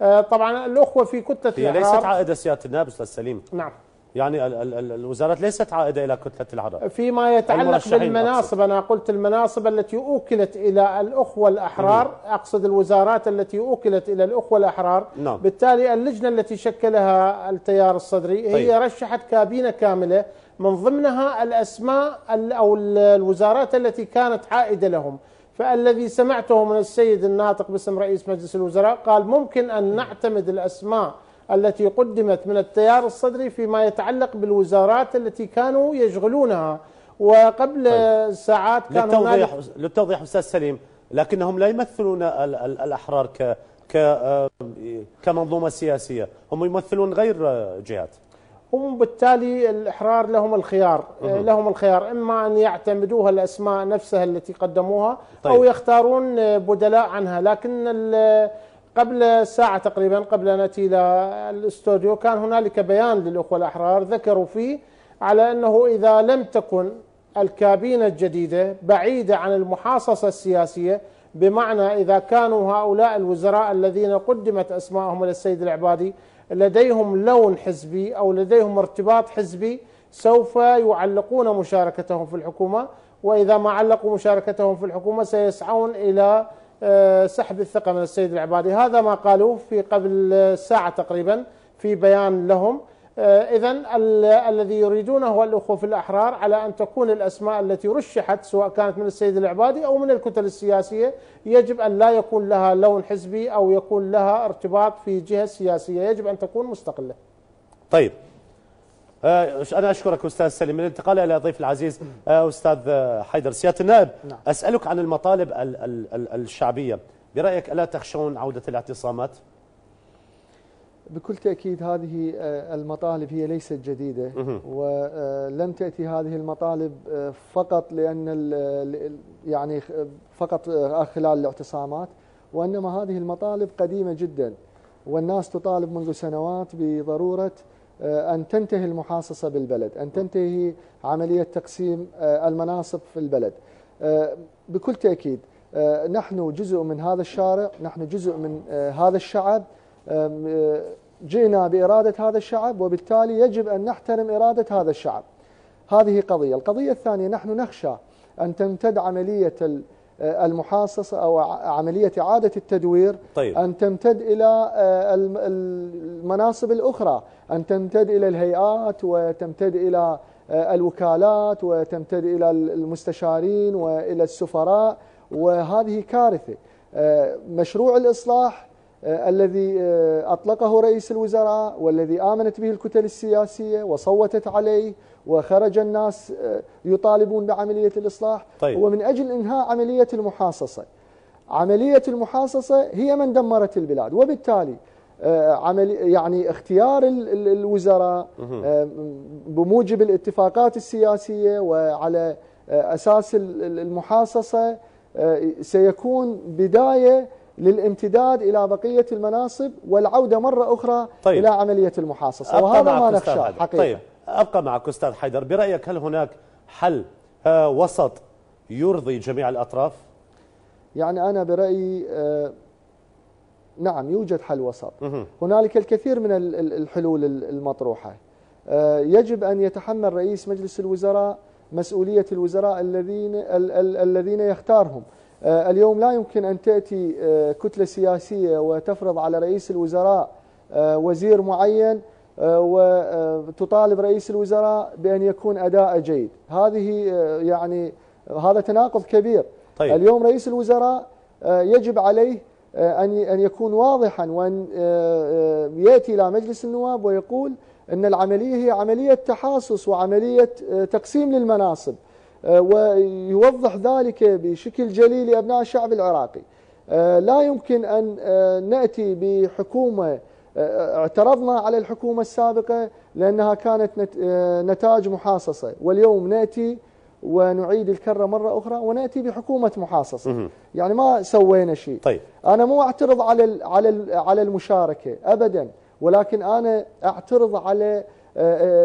آه، طبعا الأخوة في كتلة هي الأحرار ليست عائدة سيادة النائب أستاذ سليم. نعم. يعني الوزارات ليست عائدة إلى كتلة العرب فيما يتعلق بالمناصب أنا قلت المناصب التي أوكلت إلى الأخوة الأحرار مم. أقصد الوزارات التي أوكلت إلى الأخوة الأحرار نعم. بالتالي اللجنة التي شكلها التيار الصدري طيب. هي رشحت كابينة كاملة من ضمنها الأسماء أو الوزارات التي كانت عائدة لهم فالذي سمعته من السيد الناطق باسم رئيس مجلس الوزراء قال ممكن أن نعتمد الأسماء التي قدمت من التيار الصدري فيما يتعلق بالوزارات التي كانوا يشغلونها وقبل طيب. ساعات كان للتوضيح هنالك للتوضيح أستاذ سليم لكنهم لا يمثلون الأحرار ك كمنظومة سياسية هم يمثلون غير جهات هم بالتالي الإحرار لهم الخيار أه. لهم الخيار إما أن يعتمدوها الأسماء نفسها التي قدموها طيب. أو يختارون بدلاء عنها لكن قبل ساعة تقريبا قبل أن نأتي إلى الاستوديو كان هنالك بيان للأخوة الأحرار ذكروا فيه على أنه إذا لم تكن الكابينة الجديدة بعيدة عن المحاصصة السياسية بمعنى إذا كانوا هؤلاء الوزراء الذين قدمت أسماءهم للسيد العبادي لديهم لون حزبي أو لديهم ارتباط حزبي سوف يعلقون مشاركتهم في الحكومة. وإذا ما علقوا مشاركتهم في الحكومة سيسعون إلى سحب الثقة من السيد العبادي. هذا ما قالوه في قبل ساعة تقريبا في بيان لهم. آه، إذا الذي يريدونه هو الأخوة في الأحرار على أن تكون الأسماء التي رشحت سواء كانت من السيد العبادي أو من الكتل السياسية يجب أن لا يكون لها لون حزبي أو يكون لها ارتباط في جهة سياسية. يجب أن تكون مستقلة. طيب. آه، أنا أشكرك أستاذ سليم. من الانتقال إلى ضيف العزيز آه، أستاذ حيدر سيادة النائب نعم. أسألك عن المطالب ال ال ال الشعبية. برأيك ألا تخشون عودة الاعتصامات؟ بكل تأكيد هذه آه، المطالب هي ليست جديدة. ولم تأتي هذه المطالب فقط لأن يعني فقط خلال الاعتصامات. وإنما هذه المطالب قديمة جدا. والناس تطالب منذ سنوات بضرورة آه، أن تنتهي المحاصصة بالبلد أن تنتهي عملية تقسيم آه، المناصب في البلد. آه، بكل تأكيد نحن جزء من هذا الشارع نحن جزء من هذا الشعب. جئنا بإرادة هذا الشعب وبالتالي يجب أن نحترم إرادة هذا الشعب. هذه قضية. القضية الثانية نحن نخشى أن تمتد عملية المحاصصة أو عملية إعادة التدوير طيب. أن تمتد إلى آه، المناصب الأخرى أن تمتد إلى الهيئات وتمتد إلى آه، الوكالات وتمتد إلى المستشارين وإلى السفراء وهذه كارثة آه، مشروع الإصلاح آه، الذي آه، أطلقه رئيس الوزراء والذي آمنت به الكتل السياسية وصوتت عليه وخرج الناس آه، يطالبون بعملية الإصلاح. طيب. هو من أجل إنهاء عملية المحاصصة عملية المحاصصة هي من دمرت البلاد. وبالتالي آه، عمل يعني اختيار ال- ال- الوزراء آه، بموجب الاتفاقات السياسية وعلى آه، أساس ال- ال- المحاصصة آه، سيكون بداية للامتداد إلى بقية المناصب والعودة مرة أخرى طيب. إلى عملية المحاصصة. وهذا ما حيدر. حقيقة. طيب. أبقى معك أستاذ حيدر. برأيك هل هناك حل آه، وسط يرضي جميع الأطراف؟ يعني أنا برأيي آه، نعم يوجد حل وسط. هنالك الكثير من ال- ال- الحلول ال- المطروحة. آه، يجب أن يتحمل رئيس مجلس الوزراء مسؤولية الوزراء الذين ال- ال- الذين يختارهم. اليوم لا يمكن أن تأتي آه، كتلة سياسية وتفرض على رئيس الوزراء آه، وزير معين آه، وتطالب رئيس الوزراء بأن يكون أداء جيد. هذه آه، يعني هذا تناقض كبير. طيب. اليوم رئيس الوزراء آه، يجب عليه آه، أن أن يكون واضحا وأن آه، آه، يأتي إلى مجلس النواب ويقول أن العملية هي عملية تحاصص وعملية آه، تقسيم للمناصب. آه، ويوضح ذلك بشكل جلي لأبناء الشعب العراقي. آه، لا يمكن أن آه، نأتي بحكومة آه، اعترضنا على الحكومة السابقة لأنها كانت نت- نتاج محاصصة. واليوم نأتي ونعيد الكرة مرة أخرى ونأتي بحكومة محاصصة. يعني ما سوينا شيء. طيب. أنا مو أعترض على على على المشاركة أبدا ولكن أنا أعترض على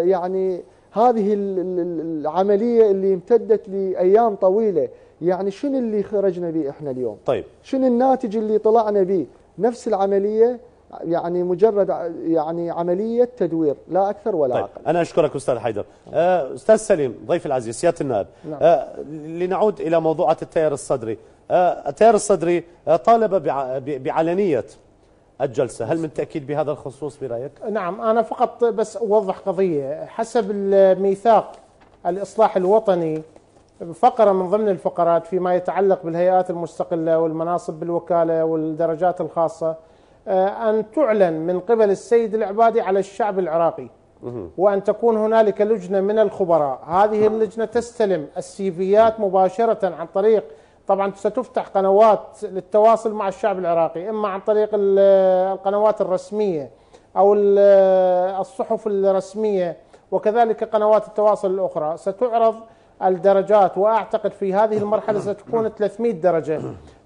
يعني هذه ال- ال- العملية اللي امتدت لأيام طويلة. يعني شنو اللي خرجنا به إحنا اليوم؟ طيب. شنو الناتج اللي طلعنا به نفس العملية يعني مجرد يعني عملية تدوير لا أكثر ولا طيب. أقل. أنا أشكرك أستاذ حيدر. آه، أستاذ سليم ضيف العزيز سيادة النائب. آه، لنعود إلى موضوعة التيار الصدري. آه، التيار الصدري طالب بعلنية الجلسة هل من تأكيد بهذا الخصوص برأيك؟ نعم أنا فقط بس أوضح قضية. حسب الميثاق الإصلاح الوطني فقرة من ضمن الفقرات فيما يتعلق بالهيئات المستقلة والمناصب بالوكالة والدرجات الخاصة آه، أن تعلن من قبل السيد العبادي على الشعب العراقي وأن تكون هنالك لجنة من الخبراء. هذه اللجنة تستلم السيفيات مباشرة عن طريق طبعا ستفتح قنوات للتواصل مع الشعب العراقي إما عن طريق ال- القنوات الرسمية أو ال- الصحف الرسمية وكذلك قنوات التواصل الأخرى. ستعرض الدرجات وأعتقد في هذه المرحلة ستكون 300 درجة.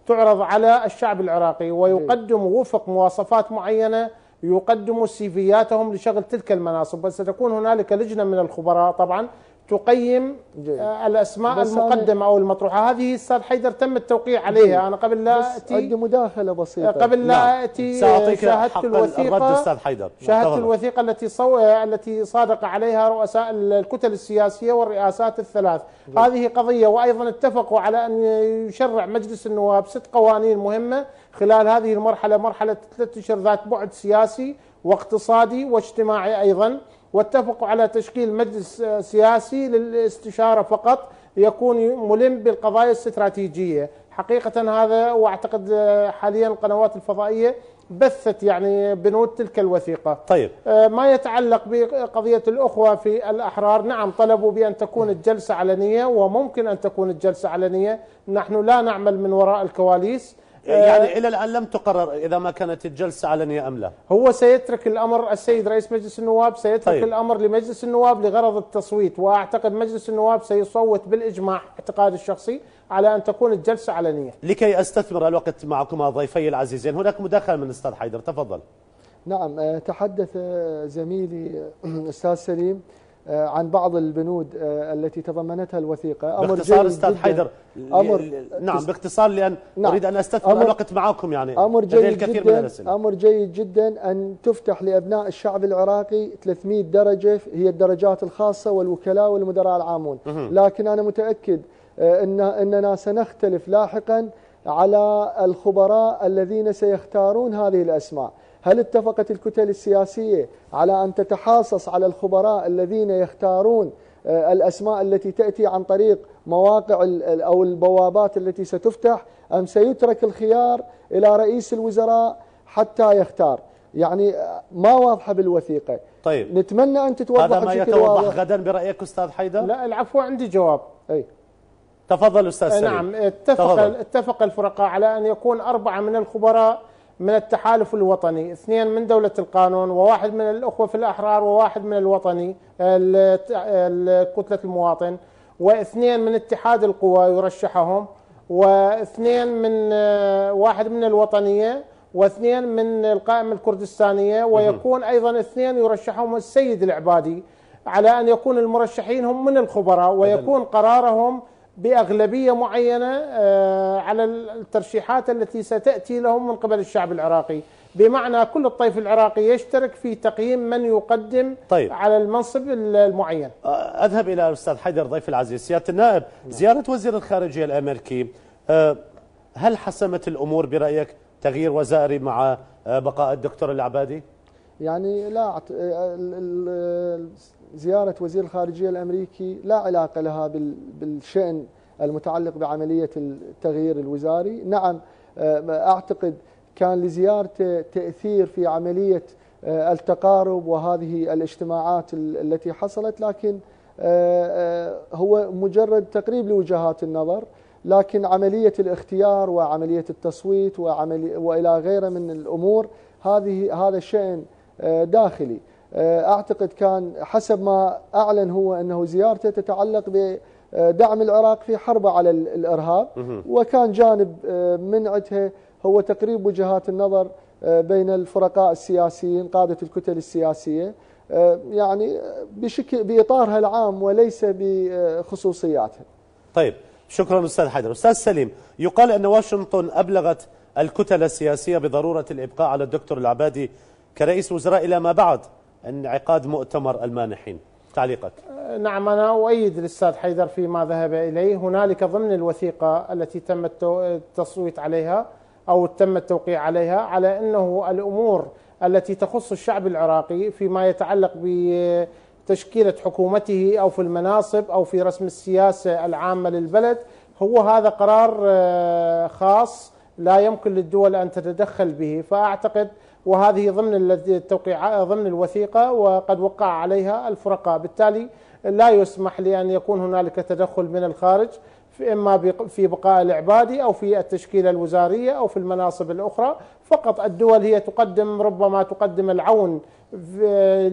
تعرض على الشعب العراقي ويقدم وفق مواصفات معينة يقدموا سيفياتهم لشغل تلك المناصب. بس ستكون هنالك لجنة من الخبراء طبعا تقيم. آه، أنا- المقدمة أو المطروحة. هذه أستاذ حيدر تم التوقيع عليها. أنا قبل لا بس أتي عندي مداخلة بسيطة. قبل لا نعم. أتي سأعطيك شاهدت حق الرد الوثيقة أستاذ حيدر. شاهدت تفضل. الوثيقة التي صو... التي صادق عليها رؤساء الكتل السياسية والرئاسات الثلاث. هذه قضية وأيضا اتفقوا على أن يشرع مجلس النواب ست قوانين مهمة خلال هذه المرحلة مرحلة ثلاثة أشهر ذات بعد سياسي واقتصادي واجتماعي أيضا. واتفقوا على تشكيل مجلس سياسي للاستشارة فقط يكون ملم بالقضايا الاستراتيجية. حقيقة هذا وأعتقد آه، حاليا القنوات الفضائية بثت يعني بنود تلك الوثيقة. طيب. آه، ما يتعلق بقضية الأخوة في الأحرار نعم طلبوا بأن تكون الجلسة علنية وممكن أن تكون الجلسة علنية. نحن لا نعمل من وراء الكواليس. يعني إلى الآن لم تقرر إذا ما كانت الجلسة علنية أم لا هو سيترك الأمر السيد رئيس مجلس النواب سيترك طيب. الأمر لمجلس النواب لغرض التصويت وأعتقد مجلس النواب سيصوت بالإجماع اعتقاد الشخصي على أن تكون الجلسة علنية. لكي أستثمر الوقت معكما ضيفي العزيزين هناك مداخلة من أستاذ حيدر تفضل نعم آه، تحدث آه، زميلي آه، أستاذ سليم آه، عن بعض البنود آه، التي تضمنتها الوثيقة. باختصار جيد أستاذ جداً. حيدر أمر ل- نعم باختصار لأن نعم. أريد أن أستثمر أمر- الوقت معكم يعني. أمر لدي جيد الكثير من جدا الأسئلة. أمر جيد جدا أن تفتح لأبناء الشعب العراقي 300 درجة هي الدرجات الخاصة والوكلاء والمدراء العامون. لكن أنا متأكد آه، أن أننا سنختلف لاحقا على الخبراء الذين سيختارون هذه الأسماء. هل اتفقت الكتل السياسية على أن تتحاصص على الخبراء الذين يختارون آه، الأسماء التي تأتي عن طريق مواقع أو البوابات التي ستفتح أم سيترك الخيار إلى رئيس الوزراء حتى يختار؟ يعني ما واضحة بالوثيقة. طيب. نتمنى أن تتوضح هذا ما يتوضح واضح. غدا برأيك أستاذ حيدر؟ لا العفو عندي جواب. أي. تفضل أستاذ سليم. نعم. اتفق تفضل. اتفق الفرقاء على أن يكون أربعة من الخبراء من التحالف الوطني، اثنين من دولة القانون، وواحد من الأخوة في الأحرار، وواحد من الوطني ال- ال- كتلة المواطن، واثنين من اتحاد القوى يرشحهم، واثنين من آه، واحد من الوطنية، واثنين من القائمة الكردستانية، ويكون أيضا اثنين يرشحهم السيد العبادي، على أن يكون المرشحين هم من الخبراء ويكون قرارهم بأغلبية معينة آه، على الترشيحات التي ستأتي لهم من قبل الشعب العراقي، بمعنى كل الطيف العراقي يشترك في تقييم من يقدم طيب. على المنصب المعين. أذهب إلى الأستاذ حيدر ضيف العزيز سيادة النائب زيارة وزير الخارجية الأمريكي آه، هل حسمت الأمور برأيك تغيير وزاري مع آه، بقاء الدكتور العبادي؟ يعني لا زيارة وزير الخارجية الأمريكي لا علاقة لها بال- بالشأن المتعلق بعملية التغيير الوزاري. نعم آه، أعتقد كان لزيارته تأثير في عملية آه، التقارب وهذه الاجتماعات ال- التي حصلت لكن آه، هو مجرد تقريب لوجهات النظر. لكن عملية الاختيار وعملية التصويت وعملي وإلى غيره من الأمور هذه هذا شأن آه، داخلي. أعتقد كان حسب ما أعلن هو أنه زيارته تتعلق بدعم العراق في حربه على ال- الإرهاب. وكان جانب آه، من عندها هو تقريب وجهات النظر آه، بين الفرقاء السياسيين قادة الكتل السياسية. آه، يعني بشكل بإطارها العام وليس بخصوصياتها طيب شكرا أستاذ حيدر. أستاذ سليم يقال أن واشنطن أبلغت الكتل السياسية بضرورة الإبقاء على الدكتور العبادي كرئيس وزراء إلى ما بعد. انعقاد مؤتمر المانحين. تعليقك. نعم أنا أؤيد الأستاذ حيدر فيما ذهب إليه. هنالك ضمن الوثيقة التي تم التصويت عليها أو تم التوقيع عليها على أنه الأمور التي تخص الشعب العراقي فيما يتعلق بتشكيلة حكومته أو في المناصب أو في رسم السياسة العامة للبلد هو هذا قرار آه، خاص لا يمكن للدول أن تتدخل به. فأعتقد وهذه ضمن التوقيع ضمن الوثيقة وقد وقع عليها الفرقاء. بالتالي لا يسمح لأن يكون هنالك تدخل من الخارج في إما في بقاء العبادي أو في التشكيلة الوزارية أو في المناصب الأخرى. فقط الدول هي تقدم ربما تقدم العون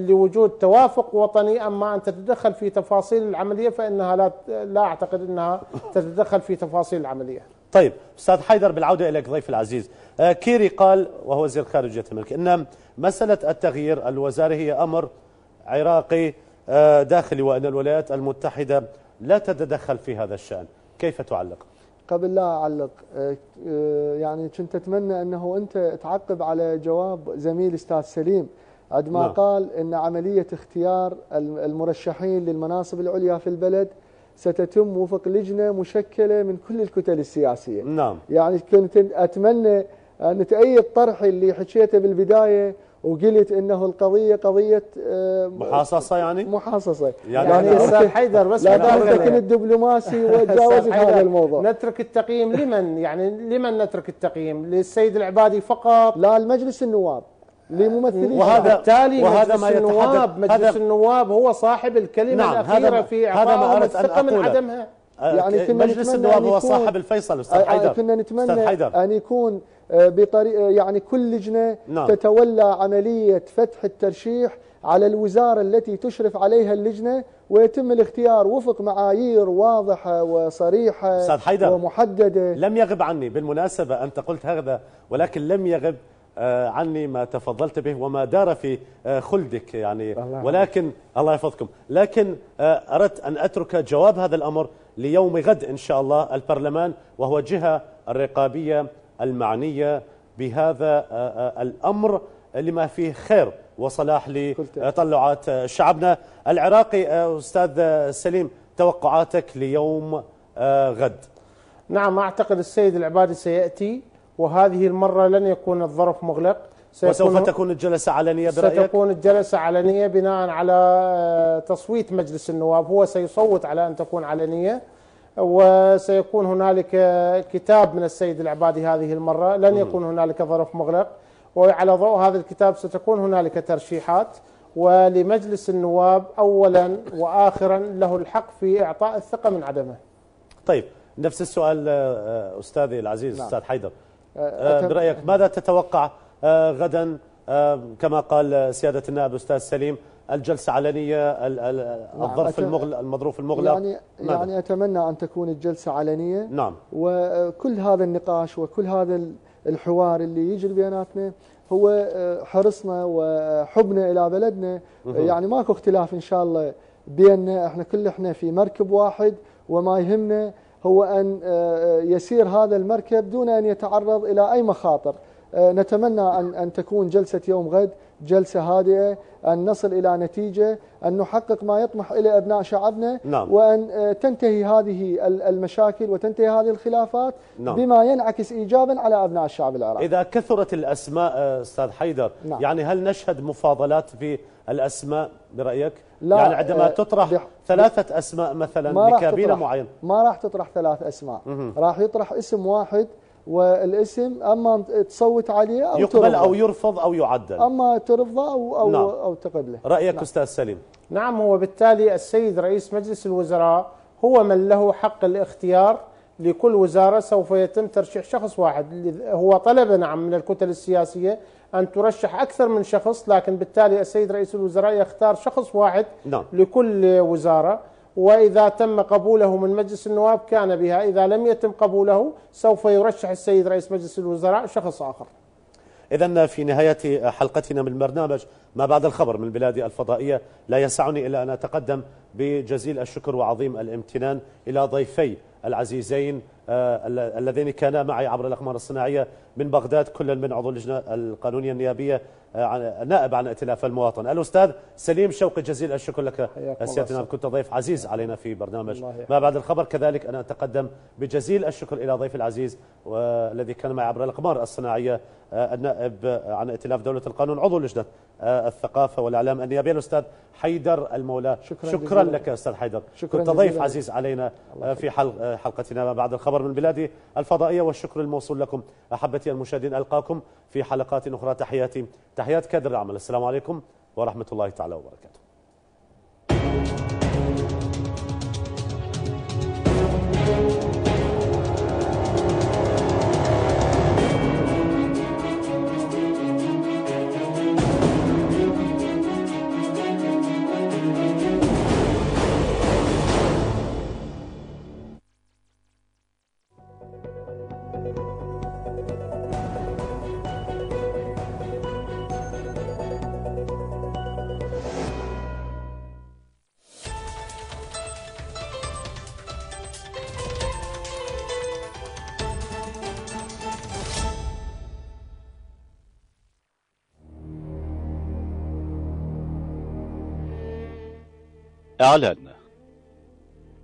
لوجود توافق وطني. أما أن تتدخل في تفاصيل العملية فإنها لا لا أعتقد إنها تتدخل في تفاصيل العملية. طيب أستاذ حيدر بالعودة إليك ضيف العزيز. آه، كيري قال وهو وزير خارجيه الملك إن مسألة التغيير الوزاري هي أمر عراقي آه، داخلي وأن الولايات المتحدة لا تتدخل في هذا الشأن. كيف تعلق؟ قبل لا أعلق آه، يعني كنت أتمنى أنه أنت تعقب على جواب زميل أستاذ سليم. عندما نعم. قال أن عملية اختيار الم- المرشحين للمناصب العليا في البلد ستتم وفق لجنة مشكلة من كل الكتل السياسية. نعم. يعني كنت أتمنى أن تأيد طرحي اللي حكيته بالبداية وقلت أنه القضية قضية آه، محاصصة يعني؟ محاصصة. يعني يعني أستاذ حيدر بس لا بداخل أنت عليه. كنت دبلوماسي أستاذ وتجاوزت هذا الموضوع. نترك التقييم. لمن؟ يعني لمن نترك التقييم؟ للسيد العبادي فقط؟ لا المجلس النواب. لممثلي وهذا- بالتالي وهذا مجلس ما النواب مجلس النواب هو صاحب الكلمة نعم، ما- في أن الثقة من. عدمها آه، يعني كنا مجلس النواب هو صاحب الفيصل آه، أستاذ آه، حيدر كنا أستاذ نتمنى حيدر أن يكون آه، بطريقة يعني كل لجنة نعم. تتولى عملية فتح الترشيح على الوزارة التي تشرف عليها اللجنة ويتم الاختيار وفق معايير واضحة وصريحة أستاذ حيدر. ومحددة لم يغب عني بالمناسبة أنت قلت هذا ولكن لم يغب آه، عني ما تفضلت به وما دار في آه، خلدك يعني. ولكن الله يحفظكم. لكن آه، أردت أن أترك جواب هذا الأمر ليوم غد إن شاء الله البرلمان وهو جهة الرقابية المعنية بهذا آه، آه، الأمر لما فيه خير وصلاح آه، شعبنا العراقي آه، أستاذ آه، سليم توقعاتك ليوم آه، غد. نعم أعتقد السيد العبادي سيأتي. وهذه المرة لن يكون الظرف مغلق. وسوف تكون الجلسة علنية برأيك؟ ستكون الجلسة علنية بناء على آه، تصويت مجلس النواب. هو سيصوت على أن تكون علنية وسيكون هنالك آه، كتاب من السيد العبادي هذه المرة. لن يكون هنالك ظرف مغلق. وعلى ضوء هذا الكتاب ستكون هنالك ترشيحات. ولمجلس النواب اولا واخرا له الحق في إعطاء الثقة من عدمه. طيب نفس السؤال آه، أستاذي العزيز نعم. أستاذ حيدر. برأيك ماذا تتوقع آه، غدا؟ آه، كما قال سياده النائب أستاذ سليم الجلسة علنية ال- ال- نعم، الظرف المغلق المظروف المغلق. يعني ماذا؟ يعني أتمنى أن تكون الجلسة علنية. نعم. وكل هذا النقاش وكل هذا الحوار اللي يجري بيناتنا هو آه، حرصنا وحبنا إلى بلدنا. يعني ماكو اختلاف إن شاء الله بيننا. إحنا كل إحنا في مركب واحد وما يهمنا. هو أن آه، يسير هذا المركب دون أن يتعرض إلى أي مخاطر. آه، نتمنى ان أن تكون جلسة يوم غد جلسة هادئة أن نصل إلى نتيجة أن نحقق ما يطمح إلى أبناء شعبنا نعم. وأن آه، تنتهي هذه ال- المشاكل وتنتهي هذه الخلافات نعم. بما ينعكس ايجابا على أبناء الشعب العراقي إذا كثرت الأسماء آه، أستاذ حيدر نعم. يعني هل نشهد مفاضلات في الأسماء برأيك؟ لا، يعني عندما آه، تطرح بح- ثلاثة أسماء مثلا لكابينة معينة ما راح تطرح ثلاث أسماء راح يطرح اسم واحد والاسم أما تصوت عليه أو يقبل ترفضه. أو يرفض أو يعدل أما ترفضه أو أو, نعم. أو تقبله رأيك أستاذ سليم نعم هو بالتالي السيد رئيس مجلس الوزراء هو من له حق الاختيار لكل وزارة سوف يتم ترشيح شخص واحد هو طلب نعم من الكتل السياسية أن ترشح أكثر من شخص لكن بالتالي السيد رئيس الوزراء يختار شخص واحد نعم. لكل وزارة وإذا تم قبوله من مجلس النواب كان بها. إذا لم يتم قبوله سوف يرشح السيد رئيس مجلس الوزراء شخص آخر. إذا في نهاية حلقتنا من برنامج ما بعد الخبر من البلاد الفضائية. لا يسعني إلا أن أتقدم بجزيل الشكر وعظيم الامتنان إلى ضيفي العزيزين ال- اللذين كانا معي عبر الأقمار الصناعية من بغداد كل من عضو اللجنة القانونية النيابية آه، عن- نائب عن ائتلاف المواطن الأستاذ سليم شوقي جزيل الشكر لك سيد. كنت ضيف عزيز علينا في برنامج. ما بعد الخبر كذلك أنا أتقدم بجزيل الشكر إلى ضيف العزيز والذي كان معي عبر الأقمار الصناعية آه، النائب عن ائتلاف دولة القانون عضو لجنة آه، الثقافة والإعلام النيابية الأستاذ حيدر المولى شكراً شكرا. لك أستاذ حيدر شكراً كنت ضيف. عزيز علينا آه، في حلق- آه، حلقتنا ما بعد الخبر من بلاد الفضائية والشكر الموصول لكم. أحبتي المشاهدين ألقاكم في حلقات أخرى. تحياتي. تحيات كادر العمل السلام عليكم ورحمة الله تعالى وبركاته. إعلان.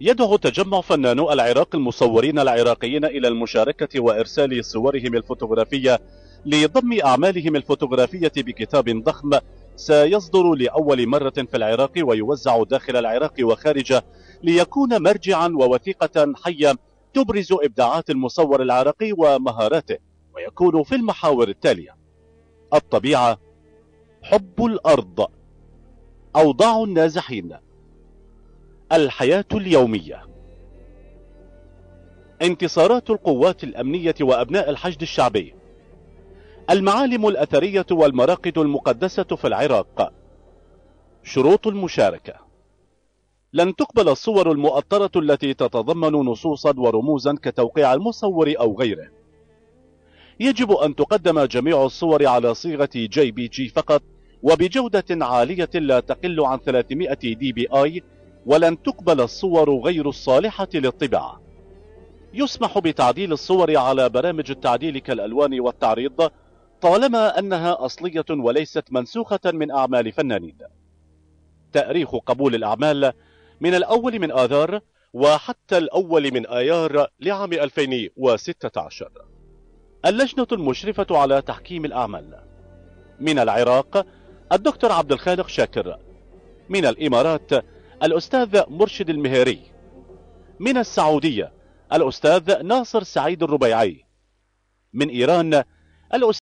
يدعو تجمع فنانو العراق المصورين العراقيين إلى المشاركة وإرسال صورهم الفوتوغرافية لضم أعمالهم الفوتوغرافية بكتاب ضخم سيصدر لأول مرة في العراق ويوزع داخل العراق وخارجه ليكون مرجعا ووثيقة حية تبرز إبداعات المصور العراقي ومهاراته ويكون في المحاور التالية الطبيعة حب الأرض أوضاع النازحين. الحياة اليومية. انتصارات القوات الأمنية وأبناء الحشد الشعبي. المعالم الأثرية والمراقد المقدسة في العراق. شروط المشاركة. لن تقبل الصور المؤطرة التي تتضمن نصوصا ورموزا كتوقيع المصور أو غيره. يجب أن تقدم جميع الصور على صيغة JPG فقط وبجودة عالية لا تقل عن 300 DPI ولن تقبل الصور غير الصالحة للطباعة يسمح بتعديل الصور على برامج التعديل كالألوان والتعريض طالما أنها أصلية وليست منسوخة من أعمال فنانين تأريخ قبول الأعمال من الأول من آذار وحتى الأول من آيار لعام 2016 اللجنة المشرفة على تحكيم الأعمال. من العراق الدكتور عبد الخالق شاكر. من الإمارات الأستاذ مرشد المهيري من السعودية الأستاذ ناصر سعيد الربيعي. من إيران الأستاذ